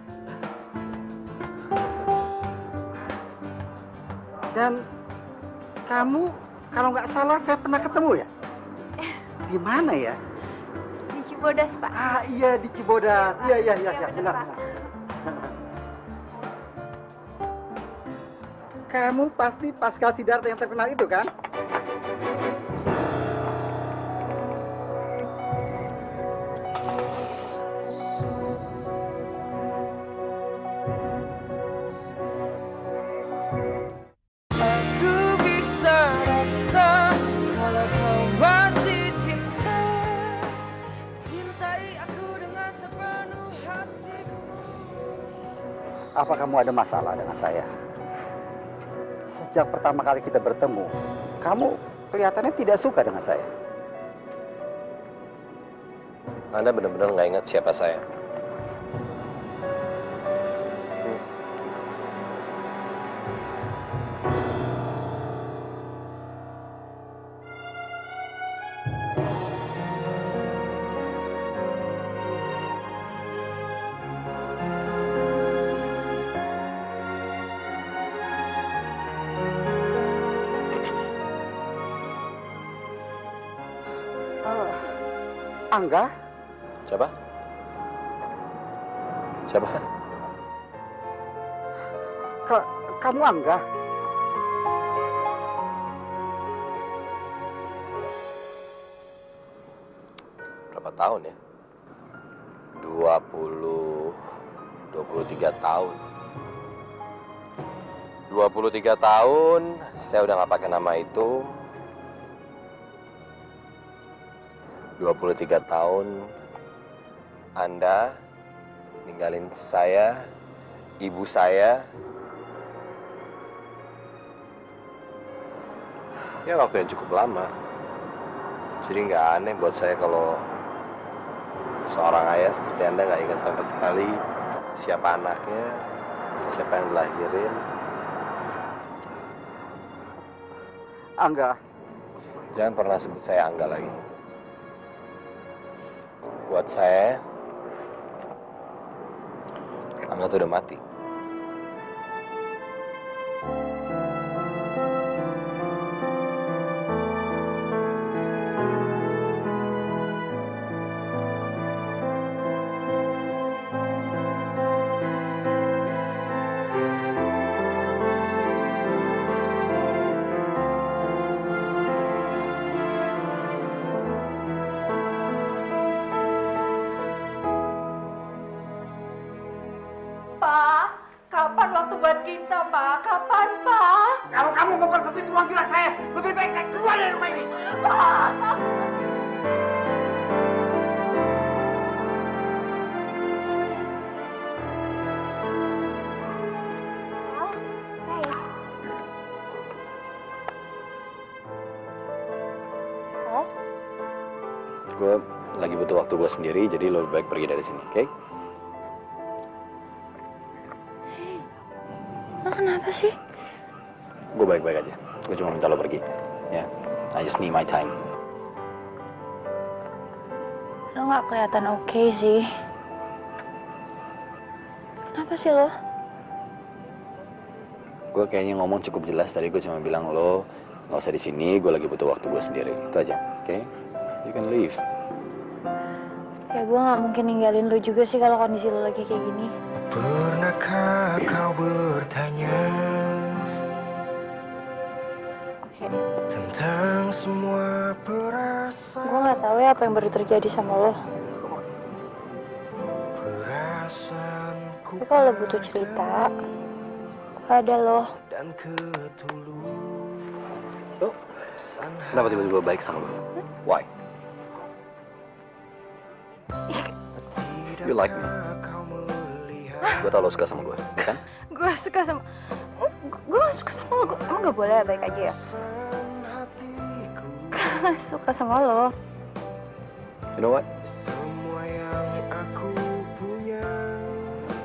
Dan kamu kalau nggak salah saya pernah ketemu ya? Di mana ya? Di Cibodas, Pak. Ah iya di Cibodas. Iya iya iya iya benar. Benar. Kamu pasti Pascal Sidarta yang terkenal itu kan? Kamu ada masalah dengan saya? Sejak pertama kali kita bertemu, kamu kelihatannya tidak suka dengan saya. Anda benar-benar nggak ingat siapa saya. Angga, Siapa? Siapa? ka- kamu Angga? Berapa tahun ya? 20 23 tahun. 23 tahun saya udah nggak pakai nama itu. 23 tahun Anda ninggalin saya, ibu saya. Ya waktu yang cukup lama. Jadi nggak aneh buat saya kalau seorang ayah seperti Anda nggak ingat sama sekali siapa anaknya, siapa yang dilahirin. Angga, Jangan pernah sebut saya Angga lagi. Buat saya, tuh udah mati. Gue lagi butuh waktu gue sendiri, jadi lo lebih baik pergi dari sini, oke? Lo kenapa sih? Gue baik-baik aja. Gue cuma minta lo pergi. Ya, I just need my time. Lo nggak kelihatan oke sih. Kenapa sih lo? Gue kayaknya ngomong cukup jelas tadi. Gue cuma bilang lo nggak usah di sini. Gue lagi butuh waktu gue sendiri. Itu aja, oke? You can leave. Gue nggak mungkin ninggalin lo juga sih kalau kondisi lo lagi kayak gini. Pernahkah kau bertanya Oke. tentang semua perasaan Gue nggak tahu ya apa yang baru terjadi sama lo. Tapi kalau lo butuh cerita, gue ada lo. dan ketulusan Lo kenapa tiba-tiba baik sama lo? Why? You like me? Gue tau lo suka sama gue, ya kan? Gue suka sama... Gue gak suka sama lo. Gue- Emang gak boleh baik aja ya? Gue suka sama lo. You know what?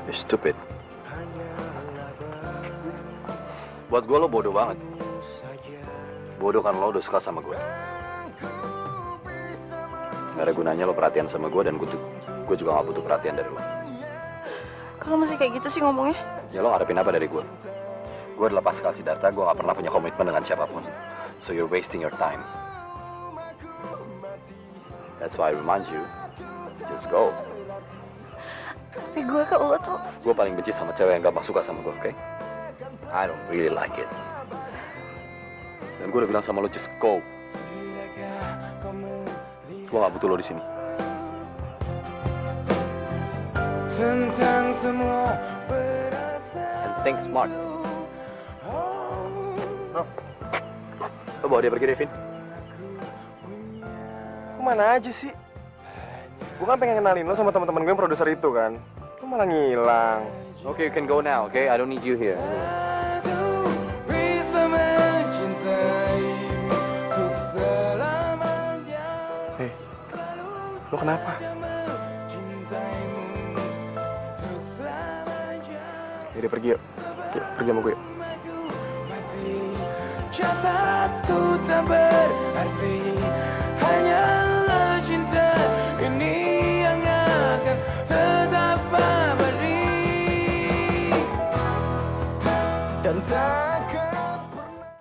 You're stupid. Buat gue lo bodoh banget. Bodoh kan lo udah suka sama gue. Gak ada gunanya lo perhatian sama gue dan gue, tuh- gue juga gak butuh perhatian dari lo. Kalau masih kayak gitu sih ngomongnya. Ya lo ngarepin apa dari gue? Gue adalah Pascal Siddhartha, gue gak pernah punya komitmen dengan siapa pun. So you're wasting your time. That's why I remind you, just go. Tapi gue ke lo tuh... Gue paling benci sama cewek yang gampang suka sama gue, oke? I don't really like it. Dan gue udah bilang sama lo, just go. Gue gak butuh lo di sini. Tentang semua And think smart. No. Lo bawa dia pergi, Devin. Ke mana aja sih? Gue kan pengen kenalin lo sama teman-teman gue yang produser itu kan. Lo malah ngilang. Okay, you can go now, okay? I don't need you here. Hei, lo kenapa? Yaudah pergi yuk. Yuk, pergi sama gue yuk. mati jasadku tak berarti hanyalah cinta ini yang akan tetap abadi dan takkan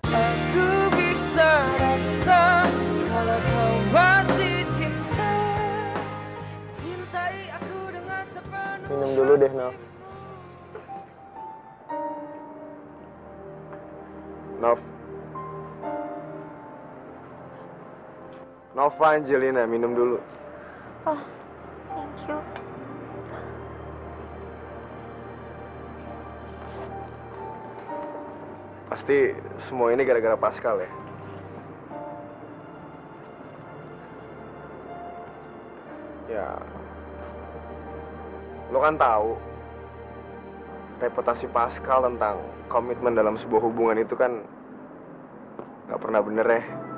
Aku bisa rasa kalau kau masih cinta Cintai aku dengan sepenuh Minum dulu deh, Nov. Nova Angelina, minum dulu. Oh, thank you. Pasti semua ini gara-gara Pascal ya. Ya, lo kan tahu reputasi Pascal tentang komitmen dalam sebuah hubungan itu kan nggak pernah bener ya.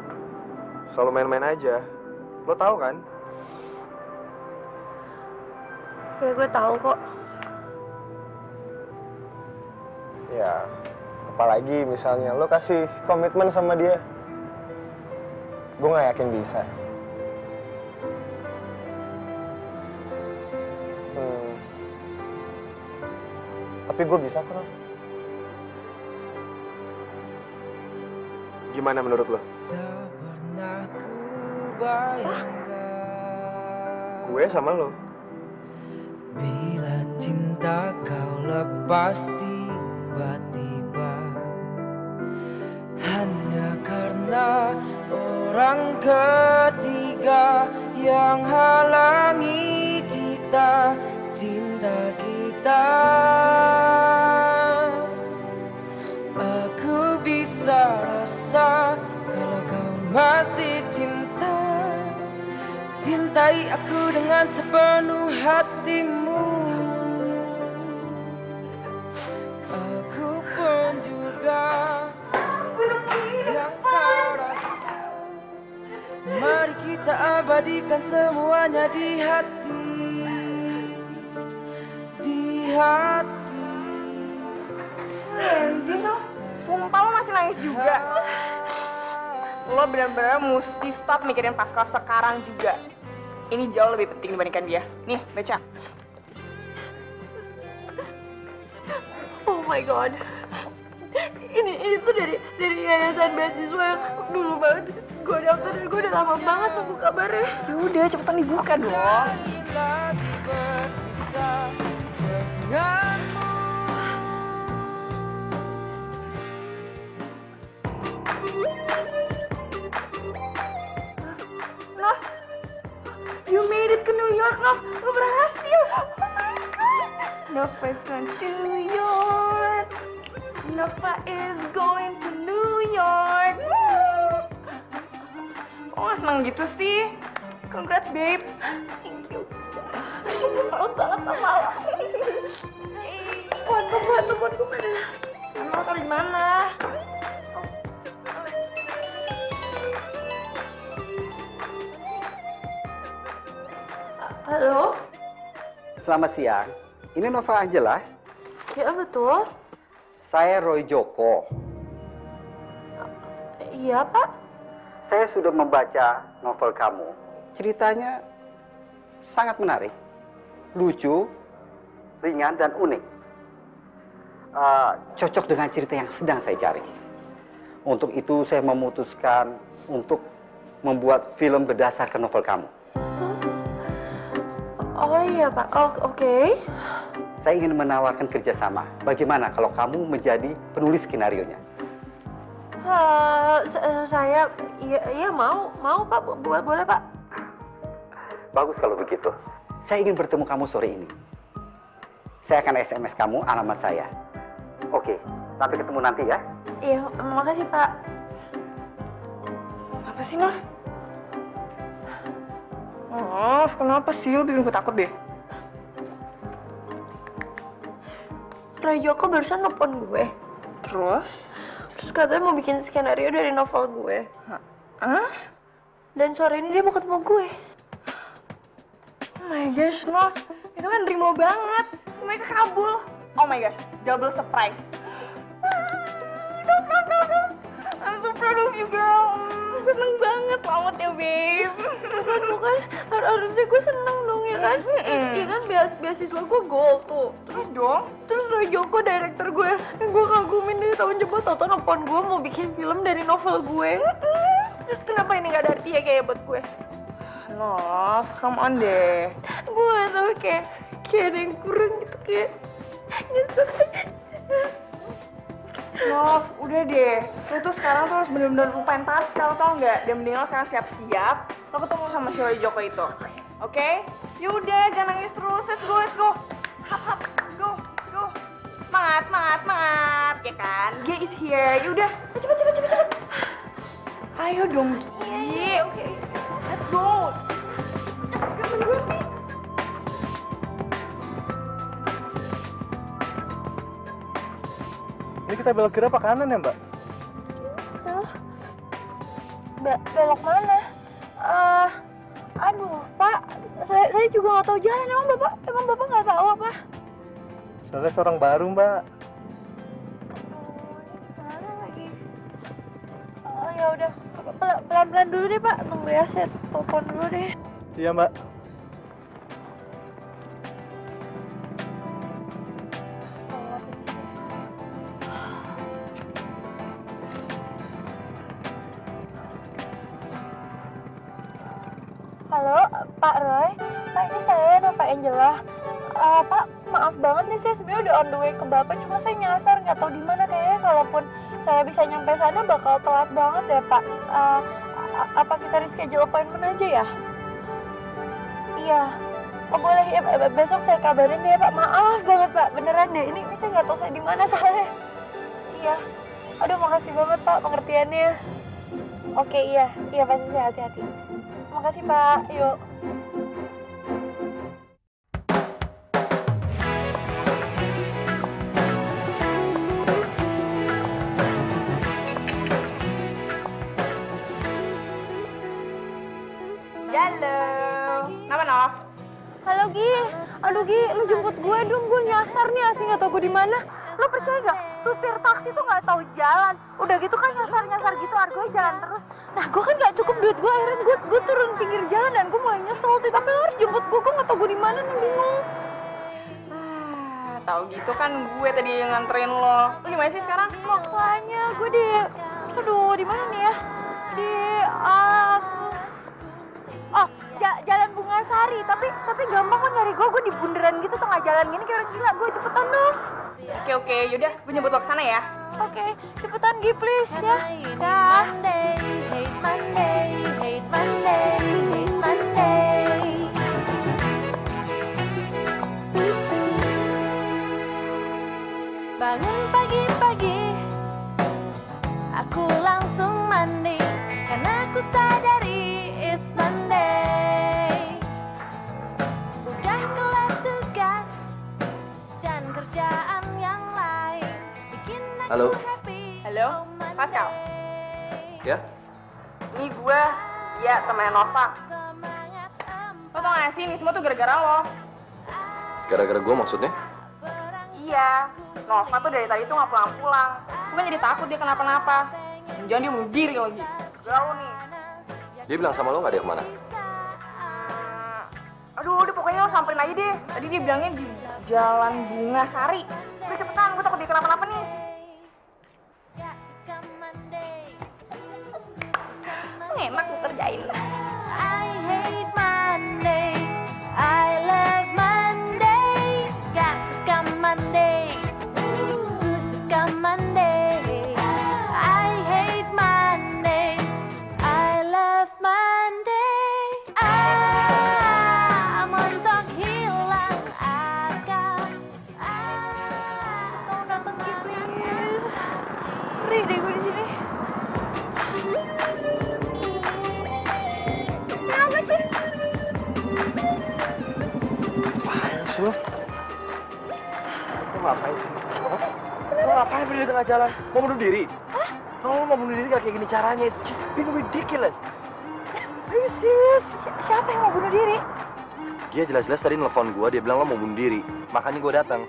Selalu main-main aja. Lo tahu kan? Ya gue tahu kok. Ya, apalagi misalnya lo kasih komitmen sama dia. Gue nggak yakin bisa. Hmm. Tapi gue bisa kok. Gimana menurut lo? Pernah ku bayangkan Gue sama lo. Bila cinta kau lepas tiba-tiba Hanya karena orang ketiga Yang halangi cita cinta kita masih cinta Cintai aku dengan sepenuh hatimu. Aku pun juga yang kau rasa Mari kita abadikan semuanya di hati Di hati. Anjir sumpah lo masih nangis juga. Lo bener-bener mesti stop mikirin Pascal sekarang juga. Ini jauh lebih penting dibandingkan dia. Nih, baca. Oh my god. Ini ini tuh dari dari yayasan beasiswa yang dulu banget gue daftar dan gue udah lama banget nunggu kabarnya. Ya udah, cepetan dibuka dong. You made it ke New York, Noh. Lo berhasil. Oh my god. Nova is going to New York. Nova is going to New York. Woo. Nggak seneng gitu sih? Congrats, babe. Thank you. Malu banget sama lo. Wan, teman, teman gue mana? Emang lo tau di mana? Halo? Selamat siang. Ini Nova Angela. Ya betul. Saya Roy Joko. Iya pak. Saya sudah membaca novel kamu. Ceritanya sangat menarik, lucu, ringan, dan unik. Eh, cocok dengan cerita yang sedang saya cari. Untuk itu saya memutuskan untuk membuat film berdasarkan novel kamu. Iya pak. Oh, Oke. Saya ingin menawarkan kerjasama. Bagaimana kalau kamu menjadi penulis skenario-nya? Sa- saya iya iya mau mau pak Bo- boleh boleh pak. Bagus kalau begitu. Saya ingin bertemu kamu sore ini. Saya akan SMS kamu alamat saya. Oke, sampai ketemu nanti ya. Iya makasih pak. Apa sih? Nov, kenapa sih? Lo bikin gue takut deh. Roy Joko barusan nelfon gue. Terus? Terus katanya mau bikin skenario dari novel gue. Hah? Dan sore ini dia mau ketemu gue. Oh my gosh, Nov. Itu kan dream lo banget. Semuanya kekabul. Oh my gosh, double surprise. Nov. I'm so proud of you, girl. Mm, seneng banget. Selamat ya, babe. Bukan bukan Har- harusnya gue seneng dong ya kan? Iya kan beas beasiswa gue gold tuh. Terus dong? Terus Roy Joko director gue yang gue kagumin dari tahun jebot tau nelfon gue mau bikin film dari novel gue. Terus kenapa ini gak ada artinya kayak buat gue? Nov, come on deh. Gue gak tau kayak kayak ada yang kurang gitu kayak nyesek. Nov, udah deh. Lo tuh sekarang tuh harus bener-bener lupain Pascal tau nggak? Dan mending lo sekarang siap-siap. Lo ketemu sama si Roy Joko itu. Oke? Yaudah, jangan nangis terus. Let's go, let's go. Hap, hap. Go, go. Semangat, semangat, semangat. Ya kan? Gia is here. Yaudah. Cepet, cepet, cepet, cepet. Ayo dong, Gi. Oke. Let's go. Let's go. Ini kita belok kiri apa kanan ya, Mbak? Be- belok mana? Eh, aduh, Pak, saya, saya juga nggak tahu jalan. Emang Bapak, emang Bapak nggak tahu apa? Soalnya seorang baru, Mbak. Oh, ya udah, Pel- pelan-pelan dulu deh, Pak. Tunggu ya, saya telepon dulu deh. Iya, Mbak. On the way ke Bapak, cuma saya nyasar nggak tahu di mana kayaknya kalaupun saya bisa nyampe sana bakal telat banget ya Pak. A- apa kita reschedule appointment aja ya? Iya. Oh boleh ya besok saya kabarin deh ya Pak. Maaf banget Pak, beneran deh. Ini, ini saya nggak tahu saya di mana soalnya. Iya. Aduh makasih banget Pak pengertiannya. Oke iya, iya pasti saya hati-hati. Makasih Pak. Yuk. Gi, lu jemput gue dong, gue nyasar nih asli nggak tau gue di mana. Lo percaya nggak? Supir taksi tuh nggak tahu jalan. Udah gitu kan nyasar-nyasar gitu, argonya jalan terus. Nah gue kan nggak cukup duit gue, akhirnya gue gue turun pinggir jalan dan gue mulai nyesel sih. Tapi lo harus jemput gue, gue nggak tau gue di mana nih bingung. Ah, tahu gitu kan gue tadi yang nganterin lo. Lo di mana sih sekarang? Makanya gue di, aduh di mana nih ya? Di, ah, oh ja- jalan bunga sari. Tapi tapi gampang kok nyari gue, gue di bundaran gitu tengah jalan gini kayak orang gila. Gue cepetan dong. Oke oke, yaudah gue nyebut lo ke sana ya. Oke, cepetan Gi please ya. Ya. Monday, hate Monday, hate Monday, hate Monday. Bangun pagi-pagi, aku langsung mandi karena aku sadari Halo. Halo, Pascal. Ya? Ini gue, iya temennya Nova. Lo tau gak sih, ini semua tuh gara-gara lo. Gara-gara gue maksudnya? Iya, Nova tuh dari tadi tuh gak pulang-pulang. Gue jadi takut dia kenapa-napa. Jangan dia bunuh diri lagi. Galau nih. Dia bilang sama lo nggak dia ke mana? Aduh, udah pokoknya lo samperin aja deh. Tadi dia bilangnya di Jalan Bunga Sari. Udah cepetan, gue takut dia kenapa-napa nih. Enak gue ngapain berdiri di tengah jalan? Mau bunuh diri? Hah? Kalau lo mau bunuh diri gak kayak gini caranya. It's just being ridiculous. Are you serious? Si- siapa yang mau bunuh diri? Dia jelas-jelas tadi nelfon gue, dia bilang lo mau bunuh diri. Makanya gue datang.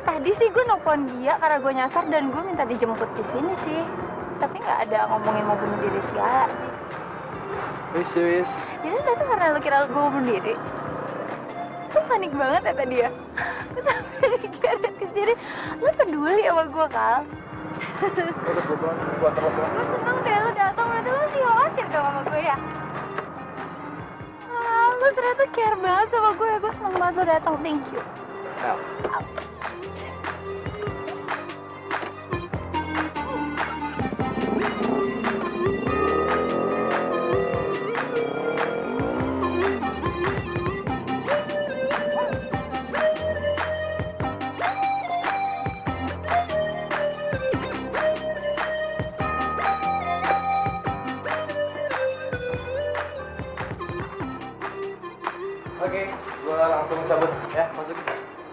Tadi sih gue nelfon dia karena gue nyasar dan gue minta dijemput di sini sih. Tapi nggak ada ngomongin mau bunuh diri segala. Are you serious? Jadi itu karena lo kira gue mau bunuh diri. Panik banget ya tadi ya. Gue sampai mikirin ke sini. Lo peduli sama gue kal. Udah gue pulang, gue pulang. Gue seneng deh lo datang. Berarti lo masih khawatir dong sama gue ya. Ah, lo ternyata care banget sama gue. Gue seneng banget lo datang. Thank you. Al, Oke, gue langsung cabut ya, masuk.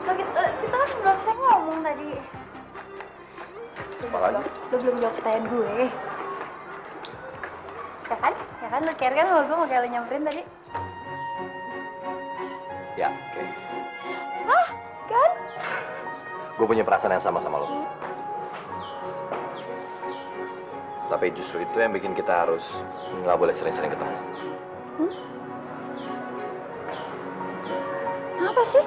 Lo, kita, kita kan belum bisa ngomong tadi. Apa lagi? Lo belum jawab pertanyaan gue. Ya kan? Ya kan? Lo care kan sama gue mau kayak lo nyamperin tadi? Ya, oke. Hah? Kan? Gue punya perasaan yang sama sama lo. Tapi justru itu yang bikin kita harus nggak boleh sering-sering ketemu. Kenapa sih?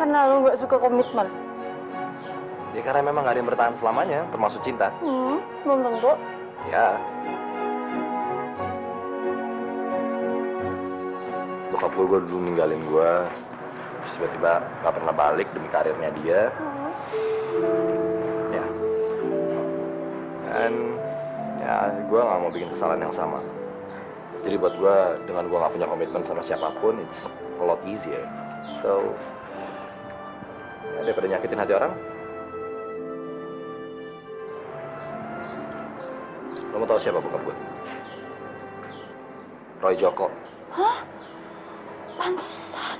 Karena lo gak suka komitmen. Ya karena memang nggak ada yang bertahan selamanya, termasuk cinta. Hmm, belum tentu. Ya. Bokap gue, gue dulu ninggalin gue. Terus tiba-tiba nggak pernah balik demi karirnya dia. Ya. Dan ya gue nggak mau bikin kesalahan yang sama. Jadi buat gue dengan gue nggak punya komitmen sama siapa pun, it's a lot easier. So, ya, daripada nyakitin hati orang, lo mau tahu siapa bokap gue? Roy Joko. Hah? Pantesan.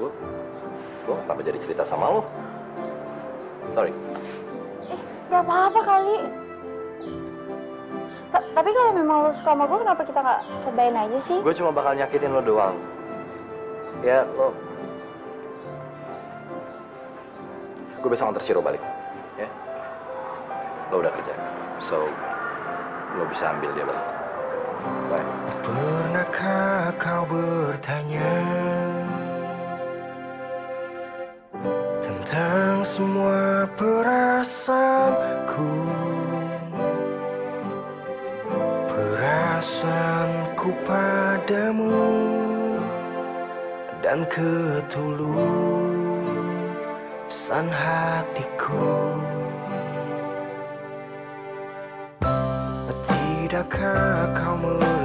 Gue, gue kenapa jadi cerita sama lo? Sorry. Gak apa-apa kali. Ta- tapi kalau memang lo suka sama gue, kenapa kita nggak cobain aja sih? Gue cuma bakal nyakitin lo doang. Ya, lo... Gue besok antar Ciro balik. Ya? Lo udah kerja. So, lo bisa ambil dia balik. Bye. Pernahkah kau bertanya Tentang semua perasaanku Perasaanku padamu Dan ketulusan hatiku. Tidakkah kau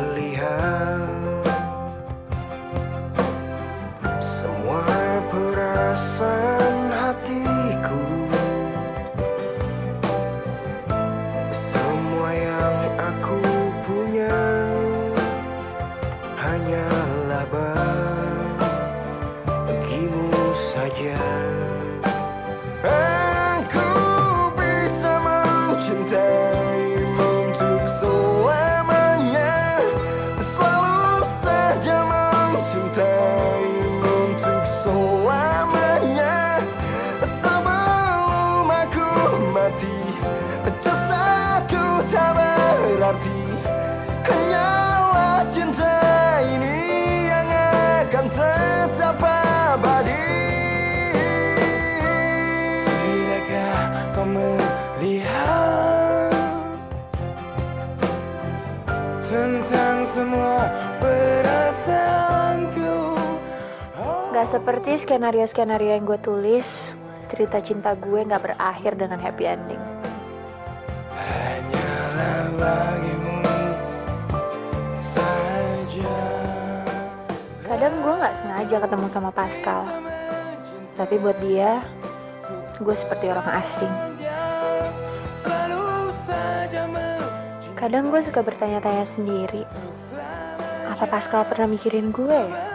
skenario-skenario yang gue tulis, cerita cinta gue gak berakhir dengan happy ending. Hanyalah bagimu saja Kadang gue gak sengaja ketemu sama Pascal. Tapi buat dia, gue seperti orang asing. Kadang gue suka bertanya-tanya sendiri, apa Pascal pernah mikirin gue ya?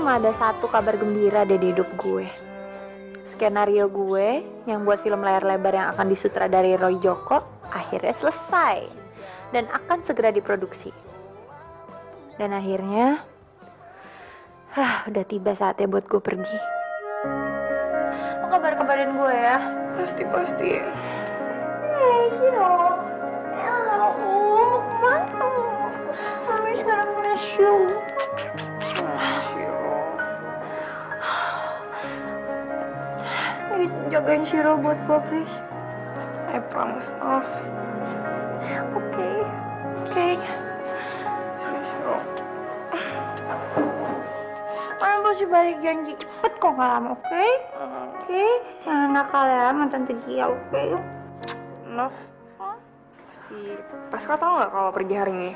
cuma ada satu kabar gembira deh di hidup gue. Skenario gue yang buat film layar lebar yang akan disutradari Roy Joko akhirnya selesai dan akan segera diproduksi. Dan akhirnya, hah, udah tiba saatnya buat gue pergi. Lo kabar-kabarin gue ya. Pasti pasti. Hey, Shiro. Hello. Oh, ke mana? Mami sekarang miss you. Jagain Shiro buat gue, please. I promise, Nov. Oke. Oke. Sini, Shiro. Mami pasti balik janji cepet kok gak lama, oke? Oke. Jangan nakal ya sama Tante Gia, oke? Nov. Si Pascal tahu nggak kalau pergi hari ini?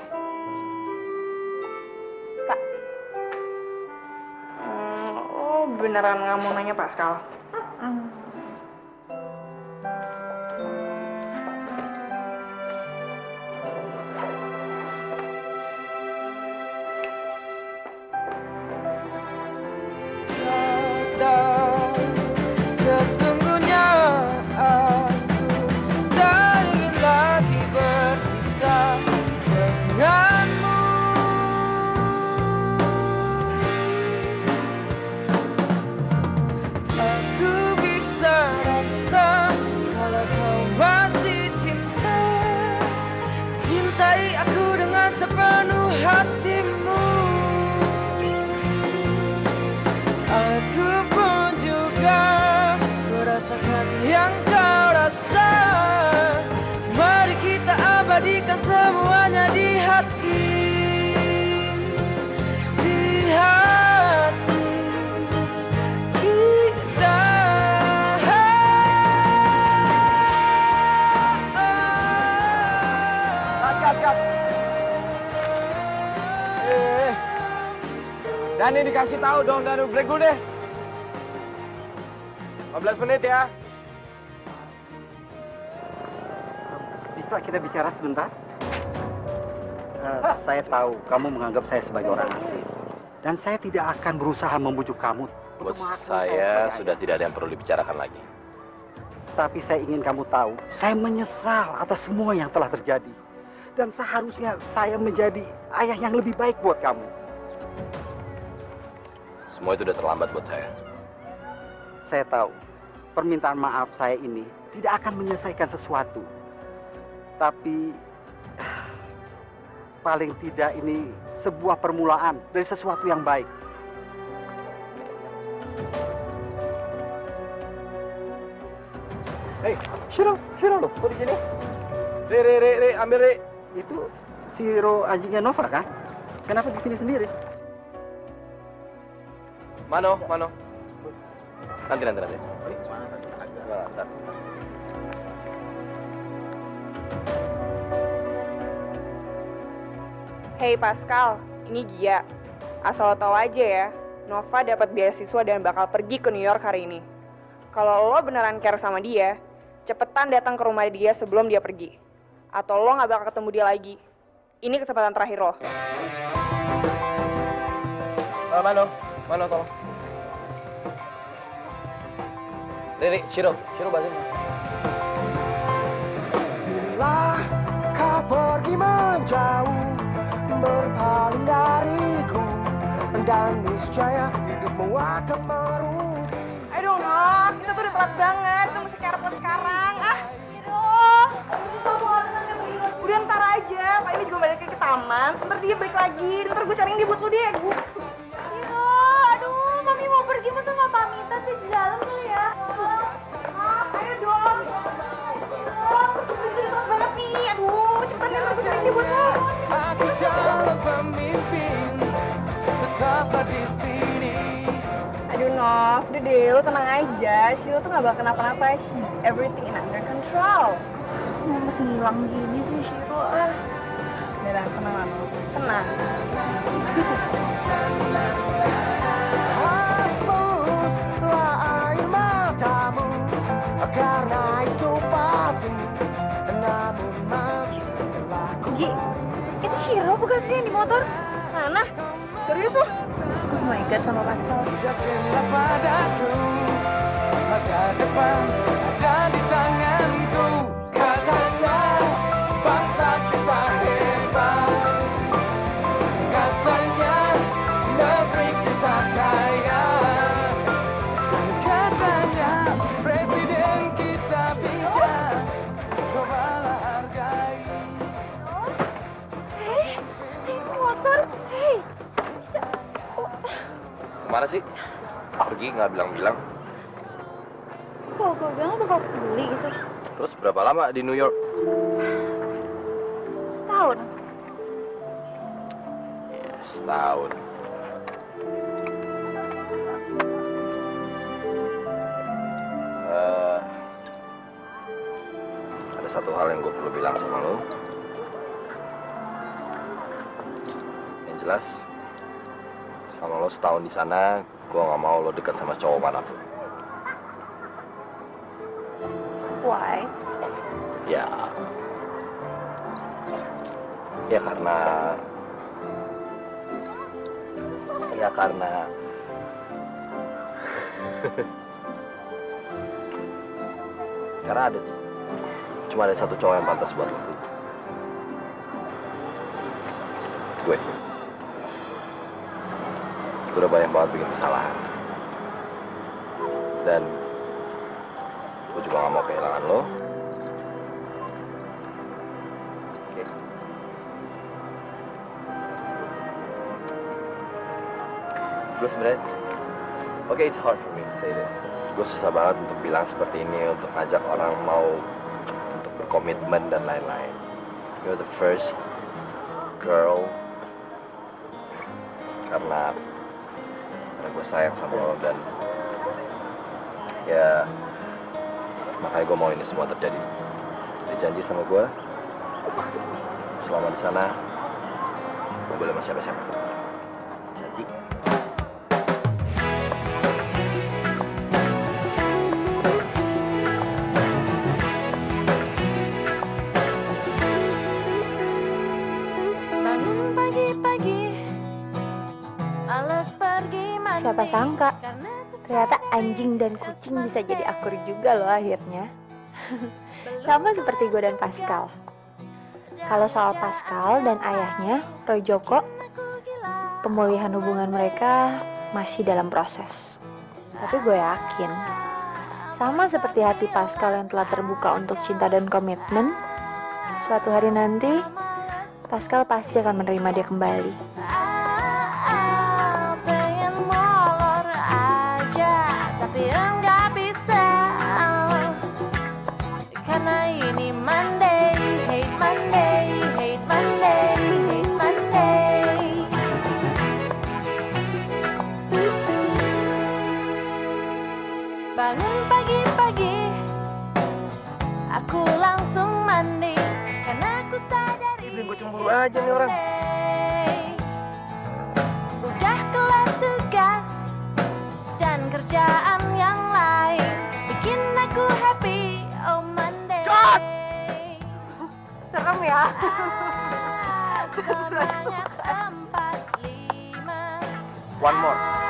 Kak. Hmm, oh beneran nggak mau nanya Pascal? Sesungguhnya Makanya dikasih tahu dong dan break dulu deh. 15 menit ya. Bisa kita bicara sebentar? Eh, saya tahu kamu menganggap saya sebagai orang asing. Dan saya tidak akan berusaha membujuk kamu. Mengakui saya sudah tidak ada yang perlu dibicarakan lagi. Tapi saya ingin kamu tahu, saya menyesal atas semua yang telah terjadi. Dan seharusnya saya menjadi ayah yang lebih baik buat kamu. Semua itu udah terlambat buat saya. Saya tahu, permintaan maaf saya ini tidak akan menyelesaikan sesuatu. Tapi paling tidak ini sebuah permulaan dari sesuatu yang baik. Hei, Shiro, Shiro loh, kok di sini? Ri, Ri, Ri, Ri, ambil Ri. Itu si Ro anjingnya Nova kan? Kenapa di sini sendiri? Mano, Mano. Nanti, nanti, nanti. Ntar. Hey Pascal, ini Gia. Asal lo tau aja ya, Nova dapat beasiswa dan bakal pergi ke New York hari ini. Kalau lo beneran care sama dia, cepetan datang ke rumah dia sebelum dia pergi. Atau lo nggak bakal ketemu dia lagi. Ini kesempatan terakhir lo. Eh, Mano, Mano tolong. Ri, Ri, Shiro, Shiro bahasa Bila kau pergi menjauh Berpaling dariku Dan niscaya hidupmu akan merugi Aduh, Nov, kita tuh udah telat banget. Kita mesti ke airport sekarang. Ah, Udah ntar aja, Pak ini juga balik ke taman. Ntar dia balik lagi. Ntar gue cariin dia buat lo deh. Gue Hiro, aduh, mami mau pergi masa nggak pamitan sih di dalam kali ya? Nov, udah deh, lo tenang aja. Sheila tuh gak bakal kenapa-napa. She's everything in under control. Mau masih hilang gini sih Shiro. Ah. Udah tenang lah. Tenang. Hapuslah air matamu Karena itu pasti Namun maaf telah ku Gi, itu Shiro bukan sih yang di motor? Mana? Serius lo? Oh my god sama Pascal. Yakinlah padaku Masa depan Ke mana sih? Pergi nggak bilang-bilang. Kalau gue bilang bakal peduli gitu. Terus berapa lama di New York? Setahun. Setahun. Eh, ada satu hal yang gue perlu bilang sama lo. Yang jelas, sama lo setahun di sana, gue nggak mau lo dekat sama cowok mana pun. Why? Ya, ya karena, ya karena, karena ada, cuma ada satu cowok yang pantas buat lo. Gue. Gue udah banyak banget bikin kesalahan. Dan gue juga gak mau kehilangan lo. Oke. Gue sebenarnya, oke it's hard for me to say this. Gue susah banget untuk bilang seperti ini, untuk ngajak orang mau untuk berkomitmen dan lain-lain. You're the first girl karena gue sayang sama lo dan ya makanya gue mau ini semua terjadi. Jadi janji sama gue selama di sana gue boleh sama siapa-siapa. Anjing dan kucing bisa jadi akur juga loh akhirnya. Sama seperti gue dan Pascal. Kalau soal Pascal dan ayahnya, Roy Joko, pemulihan hubungan mereka masih dalam proses. Tapi gue yakin, sama seperti hati Pascal yang telah terbuka untuk cinta dan komitmen, suatu hari nanti Pascal pasti akan menerima dia kembali. Tapi enggak bisa. Karena ini Monday hate Monday hate Monday hate Monday. Bangun pagi-pagi. Aku langsung mandi. Karena aku sadari Bikin gue cemburu aja nih orang. Udah kelar tugas dan kerjaan ya. Sebanyak empat lima. One more.